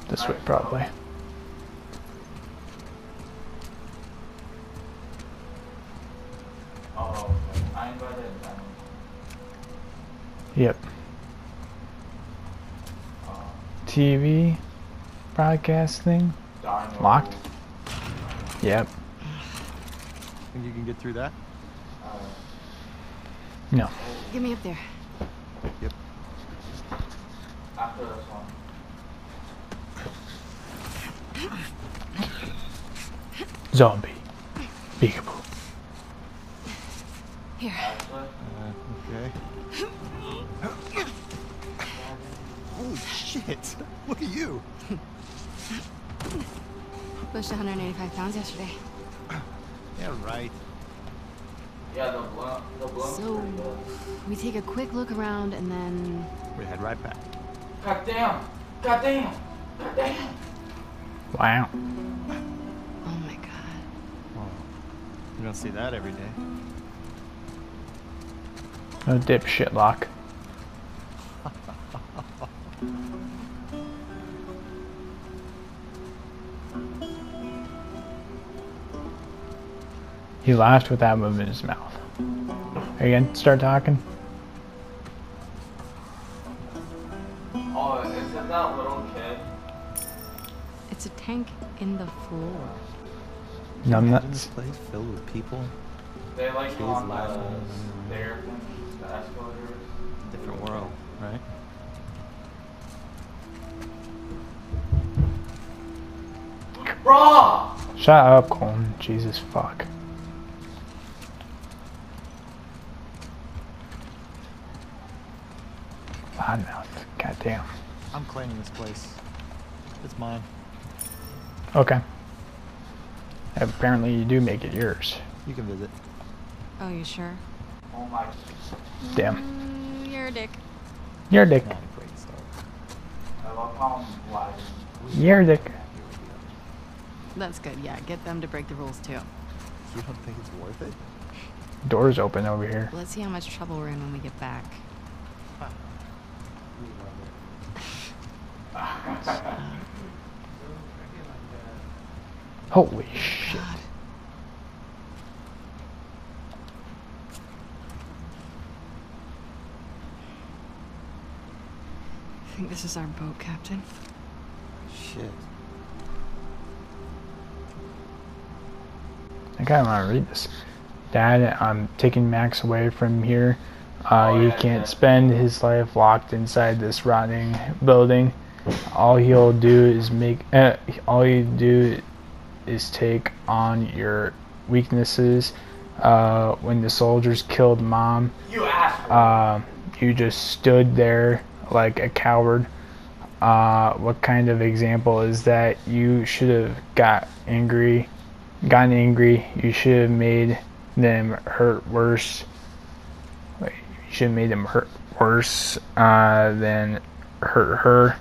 This way, probably. Oh, okay. I invited them. Yep. Uh, TV broadcast thing. Dino. Locked. Yep. Think you can get through that? No. Get me up there. Yep. after this one. Zombie. Peekaboo. Here. Uh, okay. Holy shit! Look at you. Pushed 185 pounds yesterday. Yeah, right. yeah, So, we take a quick look around and then... We head right back. God damn! God damn! God damn! Wow. Oh my god. Oh, you don't see that every day. No dipshit lock. [laughs] He laughed with that move in his mouth. Again, start talking? Oh, is it that little kid? It's a tank in the floor. No, I'm not. This place filled with people. They like Kids on the stairs, the escalators. Different world, right? Bro! Shut up, Colin. Jesus fuck. It's mine. Okay. Apparently you do make it yours. You can visit. Oh, you sure? Oh my. Damn. Mm, you're a dick. You're a dick. Not a great start. I love how I'm lying. You're a dick. That's good. Yeah, get them to break the rules too. You don't think it's worth it? Door's open over here. Let's see how much trouble we're in when we get back. Holy shit. God. I think this is our boat, Captain. Shit. I kinda wanna read this. Dad, I'm taking Max away from here. Uh, he can't spend his life locked inside this rotting building. All he'll do is make. Uh, all you do is take on your weaknesses. Uh, when the soldiers killed Mom, You uh, you just stood there like a coward. Uh, what kind of example is that? You should have got angry, gotten angry. You should have made them hurt worse. You should have made them hurt worse uh, than hurt her.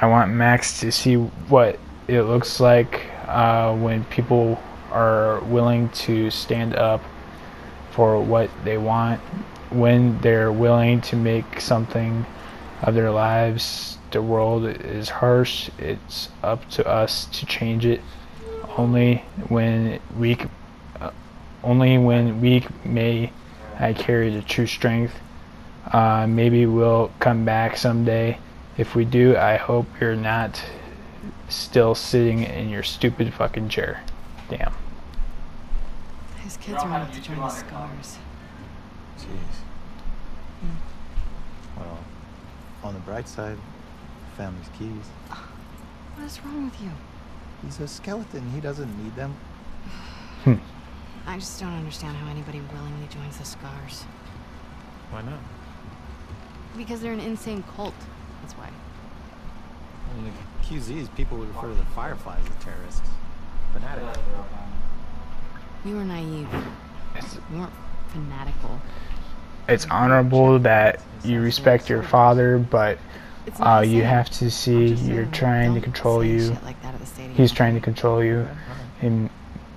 I want Max to see what it looks like uh, when people are willing to stand up for what they want, when they're willing to make something of their lives. The world is harsh. It's up to us to change it. Only when weak, uh, only when weak may I carry the true strength. Uh, maybe we'll come back someday. If we do, I hope you're not still sitting in your stupid fucking chair. Damn. His kids are enough to join the scars. Jeez. Hmm. Well, on the bright side, family's keys. What is wrong with you? He's a skeleton. He doesn't need them. Hmm. I just don't understand how anybody willingly joins the scars. Why not? Because they're an insane cult. That's why. I mean, the QZs, people would refer to the Fireflies as terrorists. Fanatic. You were naive. It's, You weren't fanatical. it's honorable that you respect your father, but uh, you have to see you're trying to control you. shit like that at the stadium. He's trying to control you. and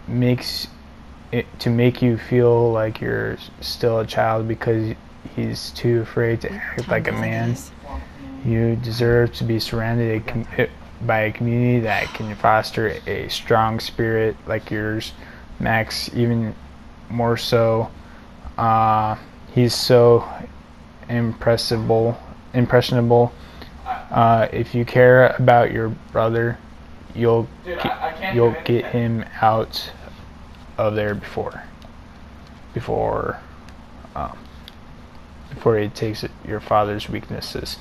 makes it to make you feel like you're still a child because he's too afraid to act like a man. You deserve to be surrounded a com- eh, by a community that can foster a strong spirit like yours, Max. Even more so, uh, he's so impressible, impressionable. Uh, if you care about your brother, you'll Dude, get, I- I you'll get him out of there before before um, before he takes your father's weaknesses.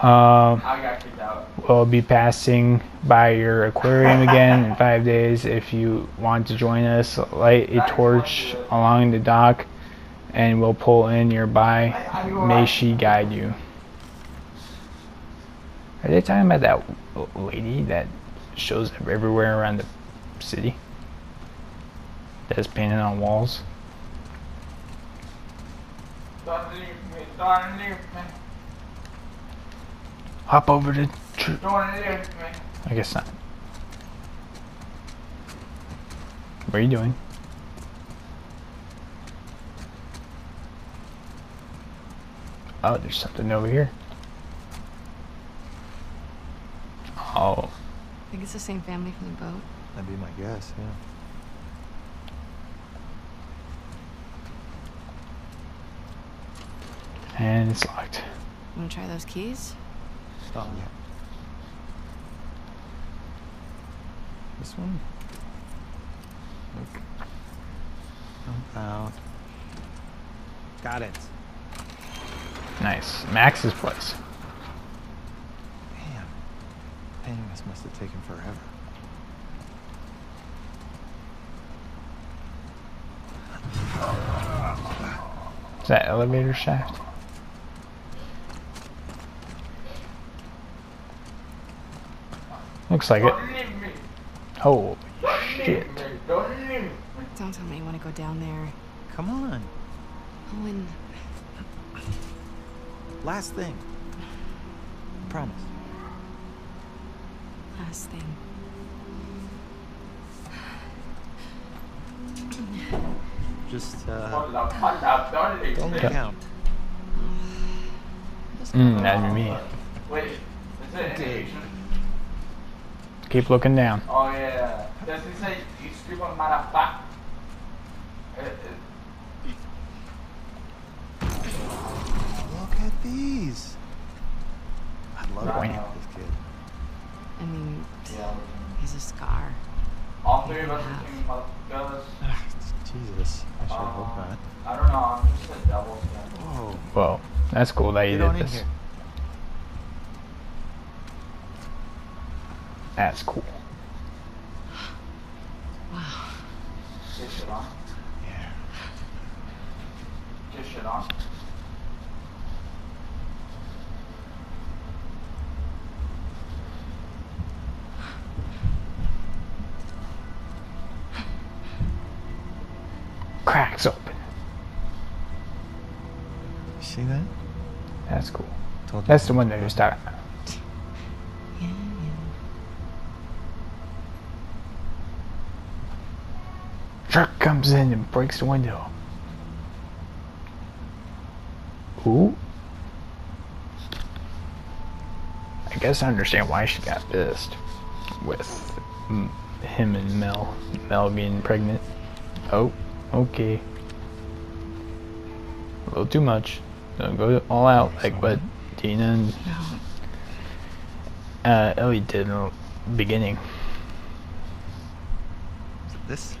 Um, I got kicked out. we'll be passing by your aquarium again in five days. If you want to join us, light a torch along the dock, and we'll pull in nearby. May she guide you. Are they talking about that lady that shows up everywhere around the city? That's painted on walls. Don't leave me. Don't leave me. Hop over the. Tr- Don't leave me. I guess not. What are you doing? Oh, there's something over here. Oh, I think it's the same family from the boat. That'd be my guess, yeah. and it's locked. Wanna try those keys? Stop yet. This one? Nope. Jump out. Got it. Nice. Max's place. Damn. Painting this must have taken forever. Is that elevator shaft? Looks like it. Holy shit. Don't tell me you want to go down there. Come on. Owen, Last thing. Promise. last thing. Just, uh, Don't don't out. Mmm, that'd be me. Wait, is it animation? Keep looking down. Oh yeah. Does he say you stupid motherfucker? It, it, Look at these. I love Wow. this kid. I mean, yeah. he's a scar. All three of us are thinking motherfuckers. Ah, Jesus. I should hope Uh, not. I don't know, I'm just a devil. fan. Whoa. Whoa, that's cool that you Get did this. here. That's cool. Wow. Get shit on. Yeah. Get shit on. Cracks open. You see that? That's cool. Told you. That's the one that you're talking comes in and breaks the window. Ooh. I guess I understand why she got pissed with him and Mel. Mel being pregnant. Oh, okay. A little too much. Don't go all out like what Dina and No. uh, Ellie did in the beginning. Is it this?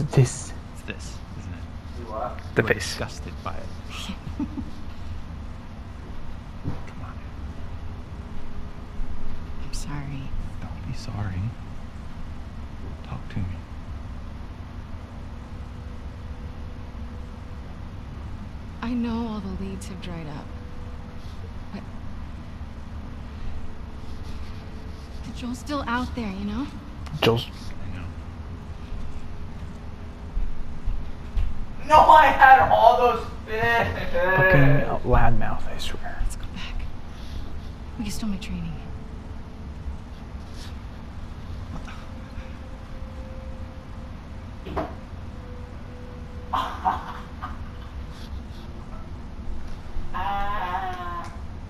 To this, It's this, isn't it? The You were face. disgusted by it. Come on. I'm sorry. Don't be sorry. Talk to me. I know all the leads have dried up. But. But Joel's still out there, you know? Joel's I know. No, I had all those fish. fucking loudmouth, I swear. Let's go back. We can still make training.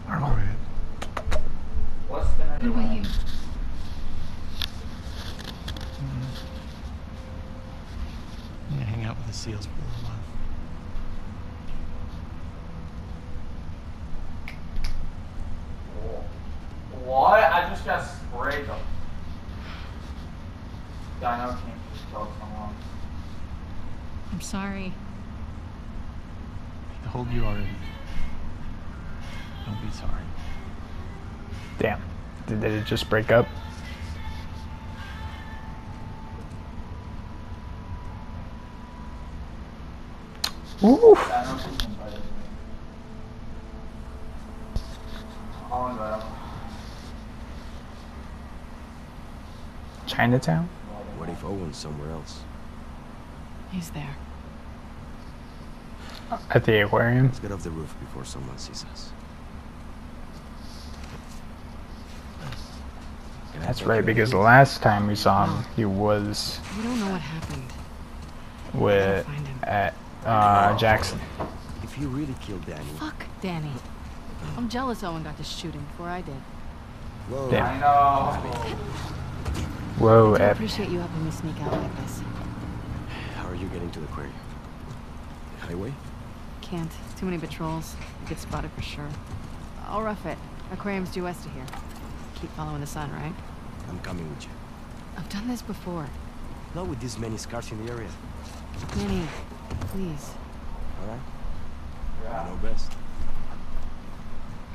Arnold. What's gonna What do? about you? I'm gonna hang out with the seals for a little while. What? I just got sprayed them. Dino King just killed someone. I'm sorry. I told you already. Don't be sorry. Damn. Did did it just break up? Ooh. Dino King invited me. I'll invite him. Chinatown? What if Owen's somewhere else? He's there. At the aquarium? Let's get off the roof before someone sees us. That's right, because the last time we saw him, he was We don't know what happened. with at uh, Jackson. If you really killed Danny, Fuck Danny. I'm jealous Owen got to shoot him before I did. whoa, Damn. I know. Whoa, I do appreciate you helping me sneak out like this. How are you getting to the aquarium? Highway? Can't. Too many patrols. You get spotted for sure. I'll rough it. Aquarium's due west of here. Keep following the sun, right? I'm coming with you. I've done this before. Not with this many scars in the area. Manny, please. Alright? I know best.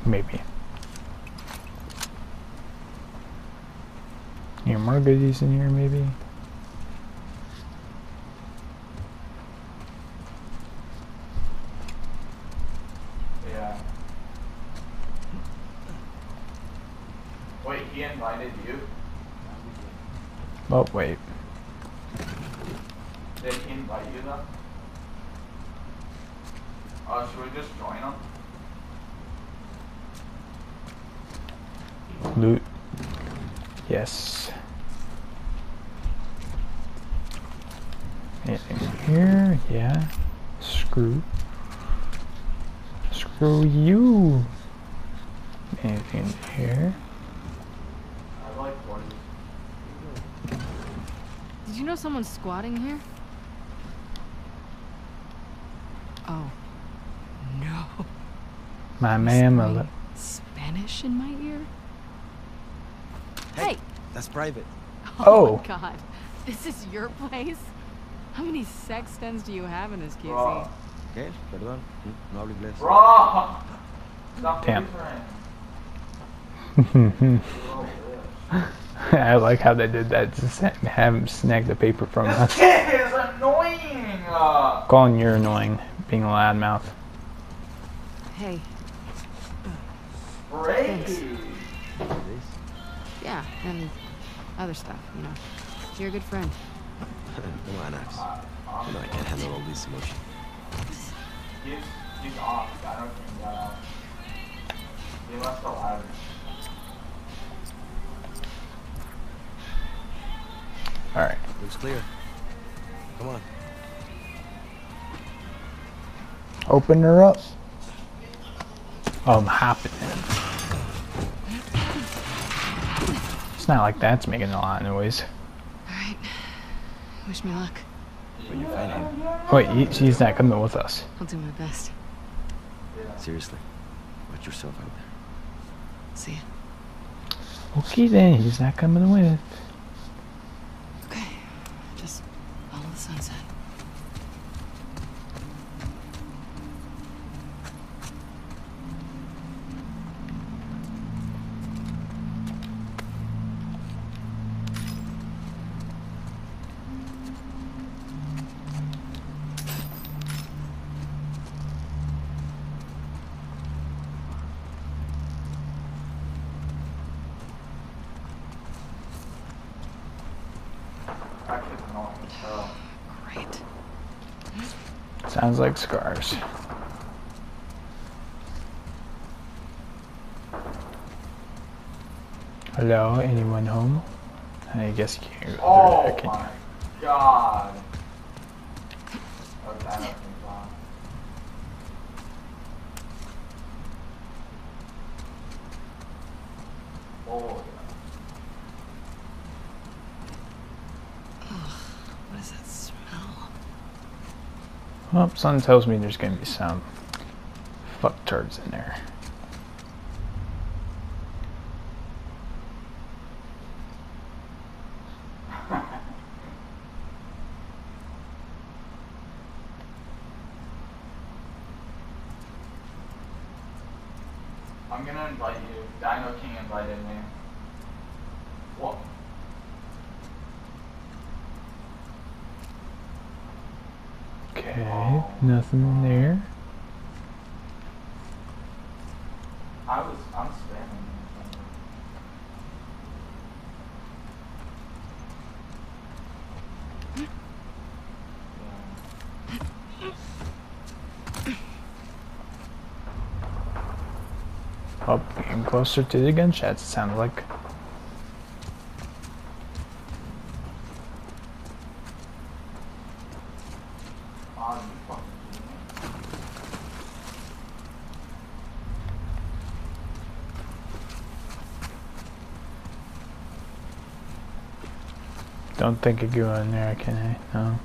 Maybe. Any more goodies in here, maybe? Wait, he invited you? Oh, wait. Did he invite you though? Oh, should we just join him? Loot. Yes. Anything here? Yeah. Screw. Screw you. Anything here? I like what Did you squatting here? Oh. No. My mamma. Whispering Spanish in my ear? Hey! That's private. Oh. my oh. god. This is your place? How many sex dens do you have in this QC? Bro. ¿Qué? Perdón. No hablo inglés. Damn. [laughs] whispering. [laughs] I like how they did that. Just have him snag the paper from This us. kid is annoying! Uh, Calling you're annoying, being a loudmouth. Hey. Brady! Yeah, and other stuff, you know. You're a good friend. Come on, Ax. You know I can't handle all this emotion. He's, he's off. I don't think he got out. He left the ladder. Alright. Looks clear. Come on. Open her up. Um, oh, I'm hopping in. It's not like that's making a lot of noise. Alright. Wish me luck. When you find him. Wait, he, she's not coming with us. I'll do my best. Seriously. Watch yourself out there. See ya. Okay then, he's not coming with. Okay. Just follow the sunset. That kid's annoying as hell. Great. Sounds like scars. Hello, anyone home? I guess you can't go through Oh there, can you? my god. Okay, I don't think so. Oh, What is that smell? Well, something tells me there's gonna be some fuck turds in there. I'm gonna invite you. Dino King invited me. What? Okay, nothing in there. I was, I'm spamming you. Oh, getting closer to the it sounded like. Don't think of going in there, can I? No.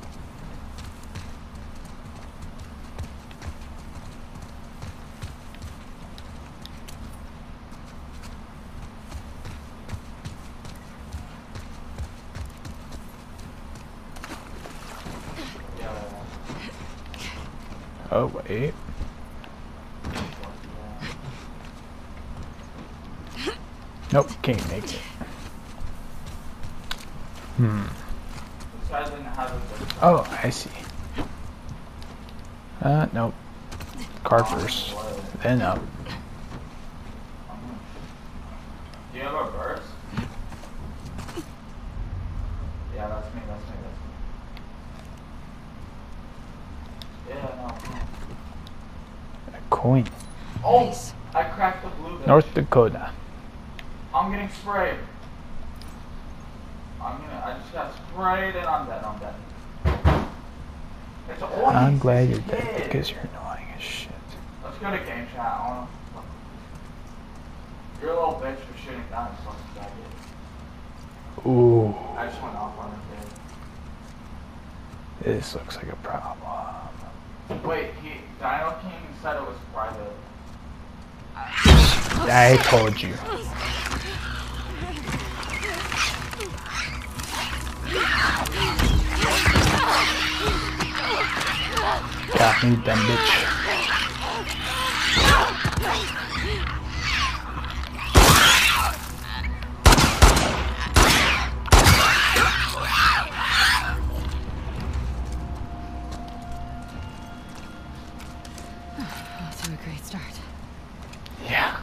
Oh, wait. Nope, can't make it. Hmm. This guy didn't have a good Oh, I see. Uh, nope. Car first, then up. Do you have a burst? Yeah, that's me, that's me, that's me. Yeah, no. A coin. Oh! I cracked the blue bitch. North Dakota. I'm getting sprayed. I'm gonna, I just got sprayed and I'm dead, I'm dead. It's all I'm these glad you're dead kids. because you're annoying as shit. Let's go to game chat. You're a little bitch for shooting down as fucking faggot. Ooh, I just went off on him, this looks like a problem. Wait, he Dino King said it was private. I told you. Got me, dumb bitch. A great start. Yeah.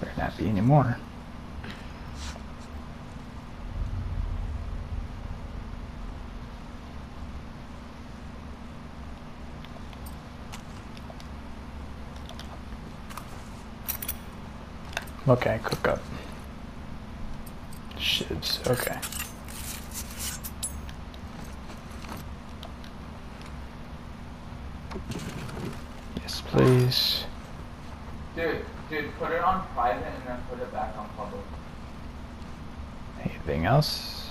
Better not be anymore. I cook up? Shivs, okay. Yes, please. Dude, dude, put it on private and then put it back on public. Anything else?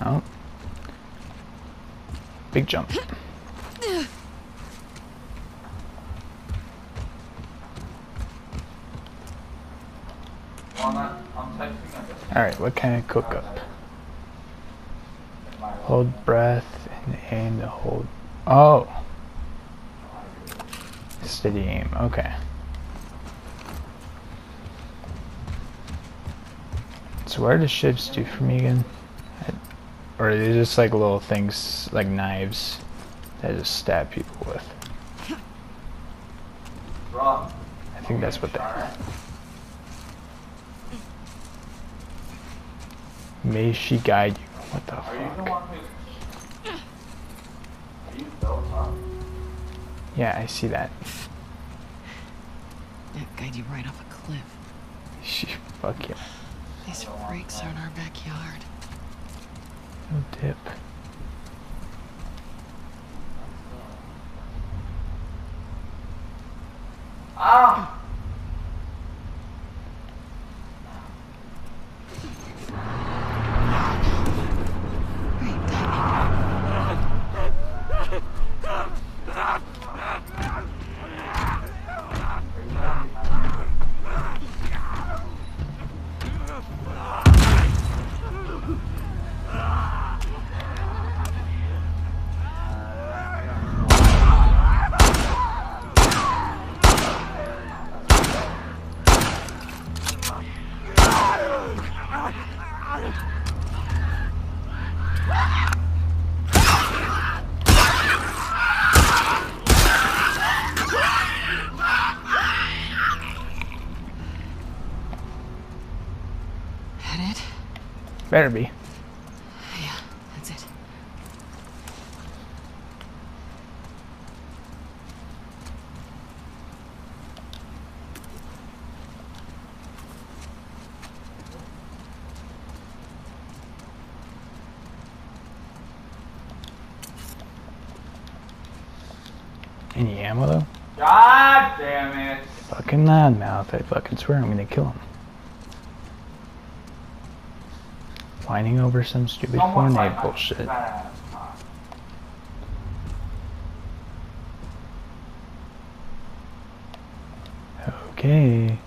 No. Big jump. Well, I'm not, I'm texting at this. Alright, what can I cook up? Hold breath and aim to hold. Oh! Steady aim, okay. So what do shivs do for me again? Or are they just like little things, like knives, that I just stab people with? I think that's what they are. May she guide you. What the are you the fuck? one who's. Are you built up? Yeah, I see that. That guide you right off a cliff. She, fuck yeah. These freaks are in our backyard. No dip. Better be. Yeah, that's it. Any ammo though? God damn it! Fucking loudmouth. I fucking swear I'm gonna kill him. Whining over some stupid Fortnite bullshit. Okay.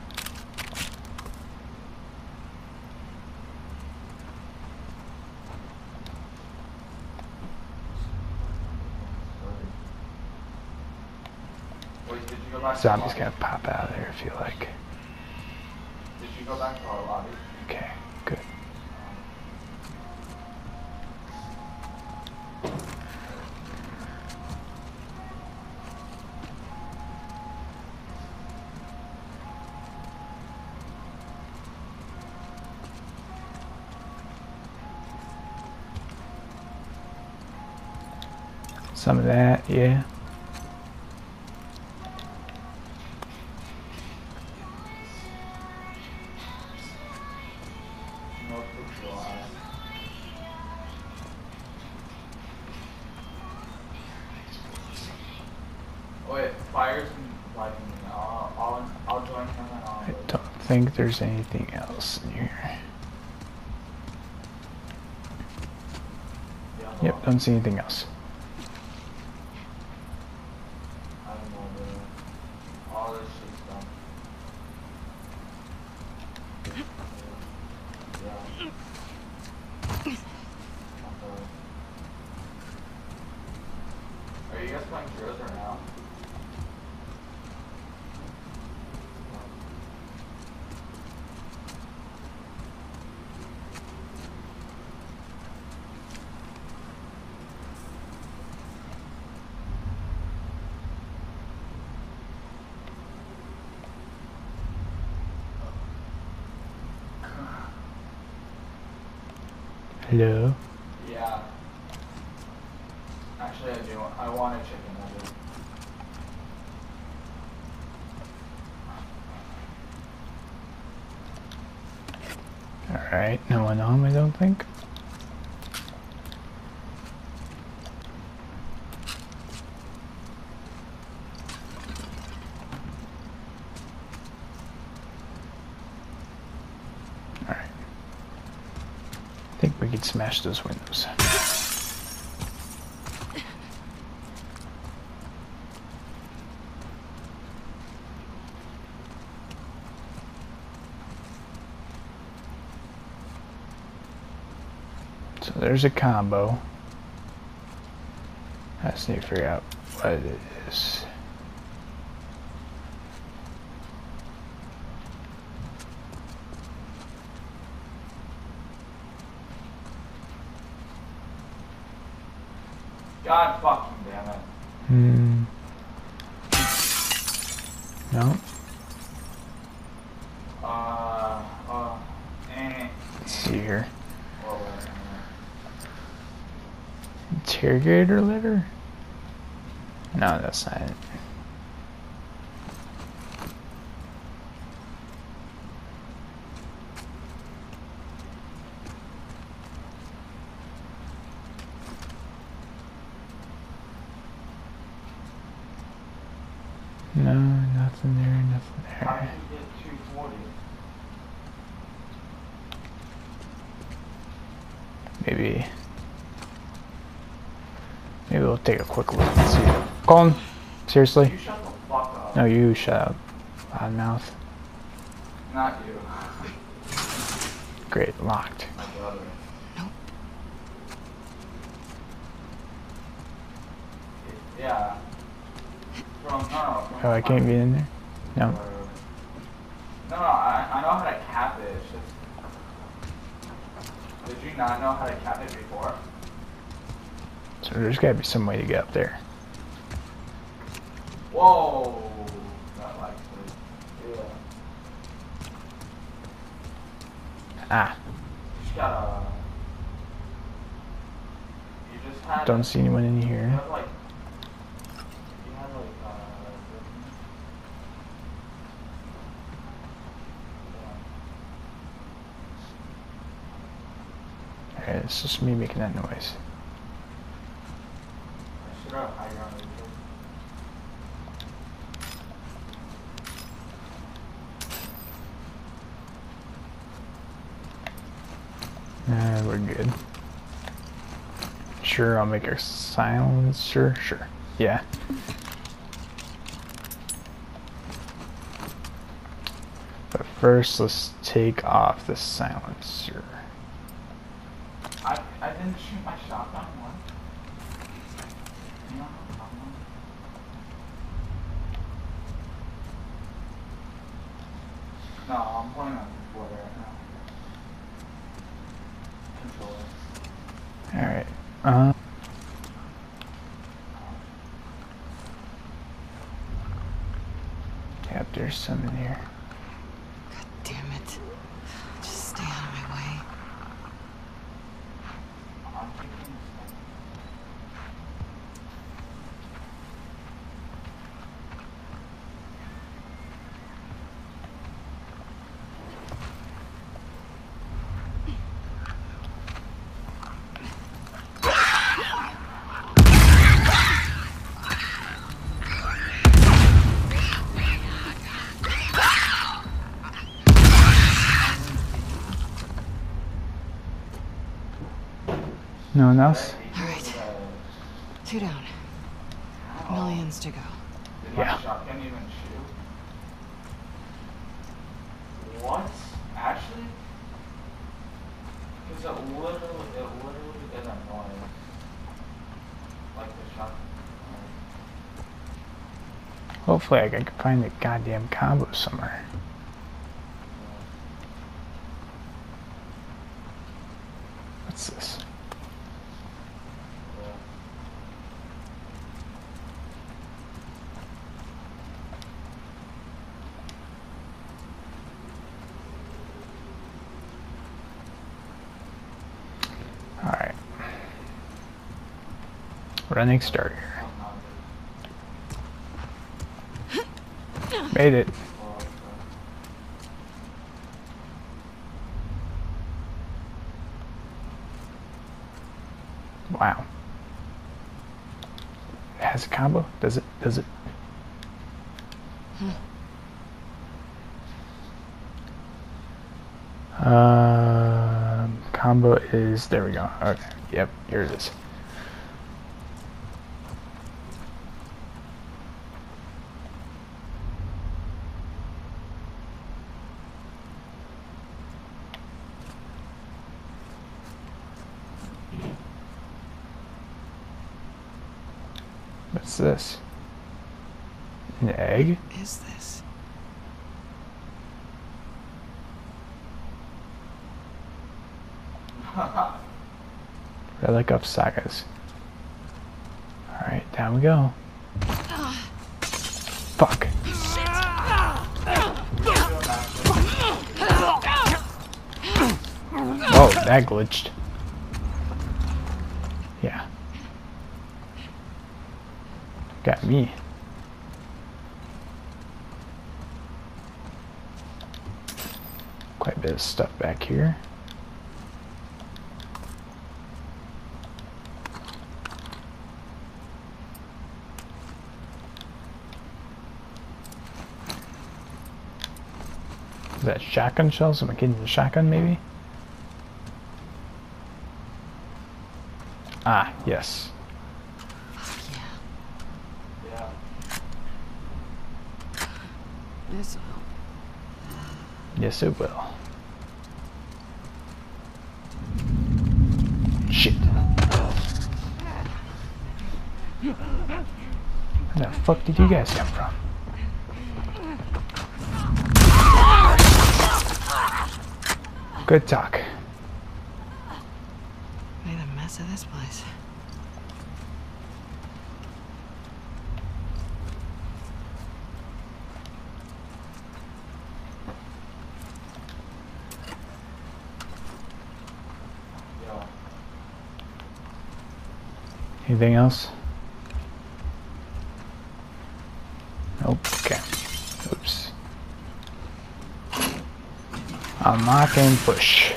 Wait, did you go back to Zombie's the gonna lobby? pop out of there, I feel like. Did you go back to our lobby? Okay, good. Some of that, yeah. I don't think there's anything else in here. Yep, don't see anything else. I don't know, the, all this shit's done. Yeah. Okay. Are you guys playing Heroes right now? Hello? Yeah. Actually, I do. I want a chicken nugget. Alright, no one home, I don't think. Alright. I think we could smash those windows. So there's a combo. I just need to figure out what it is. God fucking damn it. Hmm. No. Uh, uh, eh. Let's see here. Interrogator letter? No, that's not it. No, nothing there, nothing How did there. you get 240? Maybe. Maybe we'll take a quick look and see. Colin, seriously? You shut the fuck up. No, you shut up. Odd mouth. Not you. Great, locked. My brother. Yeah. From, no, no. From Oh, I can't get in there? No. No, no, I, I know how to cap it. It's just. Did you not know how to cap it before? So there's gotta be some way to get up there. Whoa! Not like this. Yeah. Ah, You just gotta. You just had. don't see anyone in here. have like. You have like. Uh, Alright, it's just me making that noise. I should have higher on the YouTube. Nah, we're good. Sure, I'll make a silencer. Sure. Yeah. But first, let's take off the silencer. I, I didn't shoot my shotgun once. You know how come one? No, I'm playing on controller right now. Controller. Alright. Uh, yep, there's some in here. Damn it. Just stay out of my way. I'm keeping this thing. No one else? All right. Two down. Millions to go. Did Yeah. my shotgun even shoot? What? Actually? Because it literally, it literally did a noise. Like the shotgun. Hopefully I can find the goddamn combo somewhere. What's this? Alright. Running start here. Made it. Wow. It has a combo? Does it? Does it? Um, combo is, there we go. Okay. Yep, here it is. What's this? An egg? Is this? Relic of Sagas. Alright, down we go. Fuck. Oh, that glitched. Yeah. Got me. Quite a bit of stuff back here. Is that shotgun shells? Am I getting a shotgun maybe? Ah, yes. Yeah. This Yes, it will. Fuck did you guys come from? Good talk. made a mess of this place. Anything else? Nope. Okay. Oops. Unlock and push.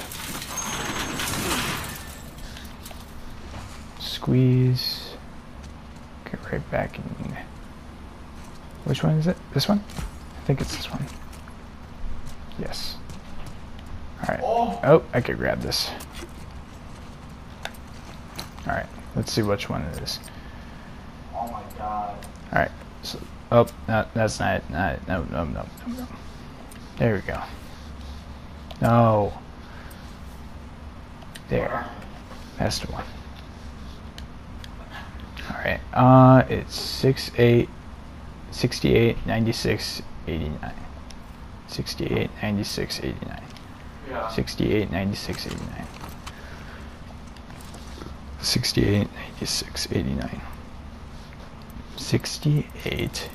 Squeeze. Get right back in. Which one is it? This one? I think it's this one. Yes. Alright. Oh, I could grab this. Alright, let's see which one it is. Oh my god. Alright, so, oh, no, that's not it. Not no, no, no, no. There we go. No. There. That's the one. Alright, uh, it's 6, 8, 68, 96, 89. 68, 96, 89. Yeah. 68, 96, 89. 68, 96, 89. 68.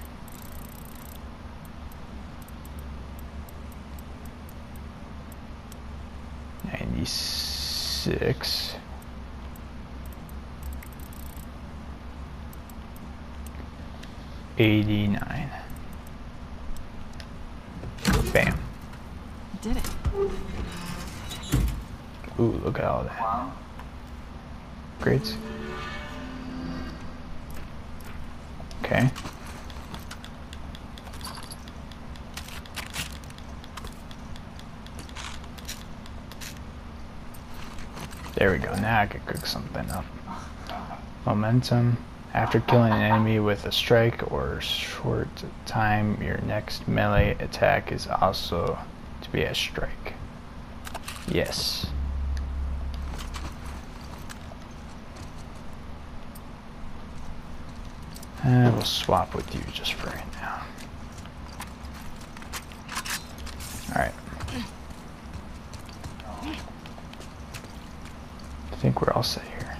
Ninety-six. Eighty-nine. Bam. Did it. Ooh, look at all that. Wow. Grades. Okay. There we go. Now I can cook something up. Momentum. After killing an enemy with a strike or short time, your next melee attack is also to be a strike. Yes. And we'll swap with you just for right now. Alright. I think we're all set here.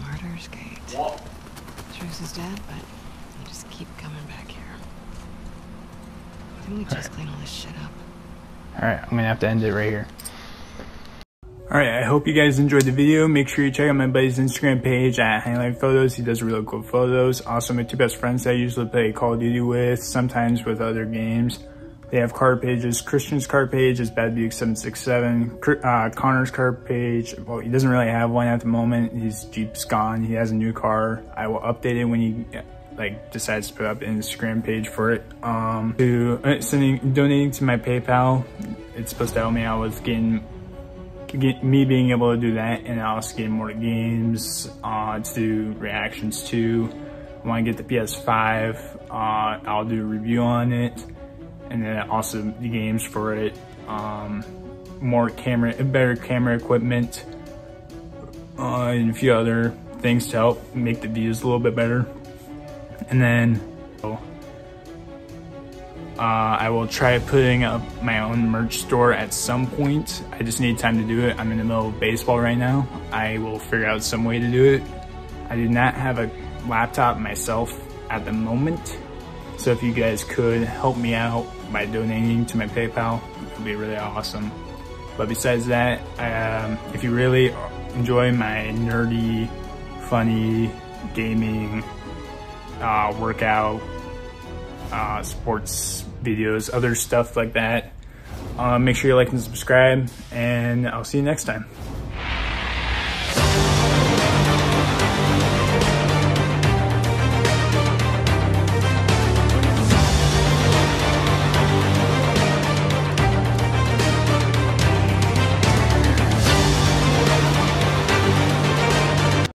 Martyr's Gate. Truce is dead, but you just keep coming back here. Didn't we just clean all this shit up? Alright, I'm gonna have to end it right here. Alright, I hope you guys enjoyed the video. Make sure you check out my buddy's Instagram page at Highline Photos. He does really cool photos. Also, my two best friends that I usually play Call of Duty with, sometimes with other games. They have card pages. Christian's card page is Bad Buick 767. Uh, Connor's card page, well, he doesn't really have one at the moment. His Jeep's gone. He has a new car. I will update it when he like decides to put up an Instagram page for it. Um, to uh, sending, donating to my PayPal. It's supposed to help me out with getting get me being able to do that and getting more games uh, to reactions to. When I get the PS5, uh, I'll do a review on it and then also the games for it. Um, more camera, better camera equipment, uh, and a few other things to help make the views a little bit better. And then uh, I will try putting up my own merch store at some point. I just need time to do it. I'm in the middle of baseball right now. I will figure out some way to do it. I do not have a laptop myself at the moment. So if you guys could help me out by donating to my PayPal, it would be really awesome. But besides that, um, if you really enjoy my nerdy, funny, gaming, uh, workout, uh, sports videos, other stuff like that. Uh, make sure you like and subscribe, and I'll see you next time.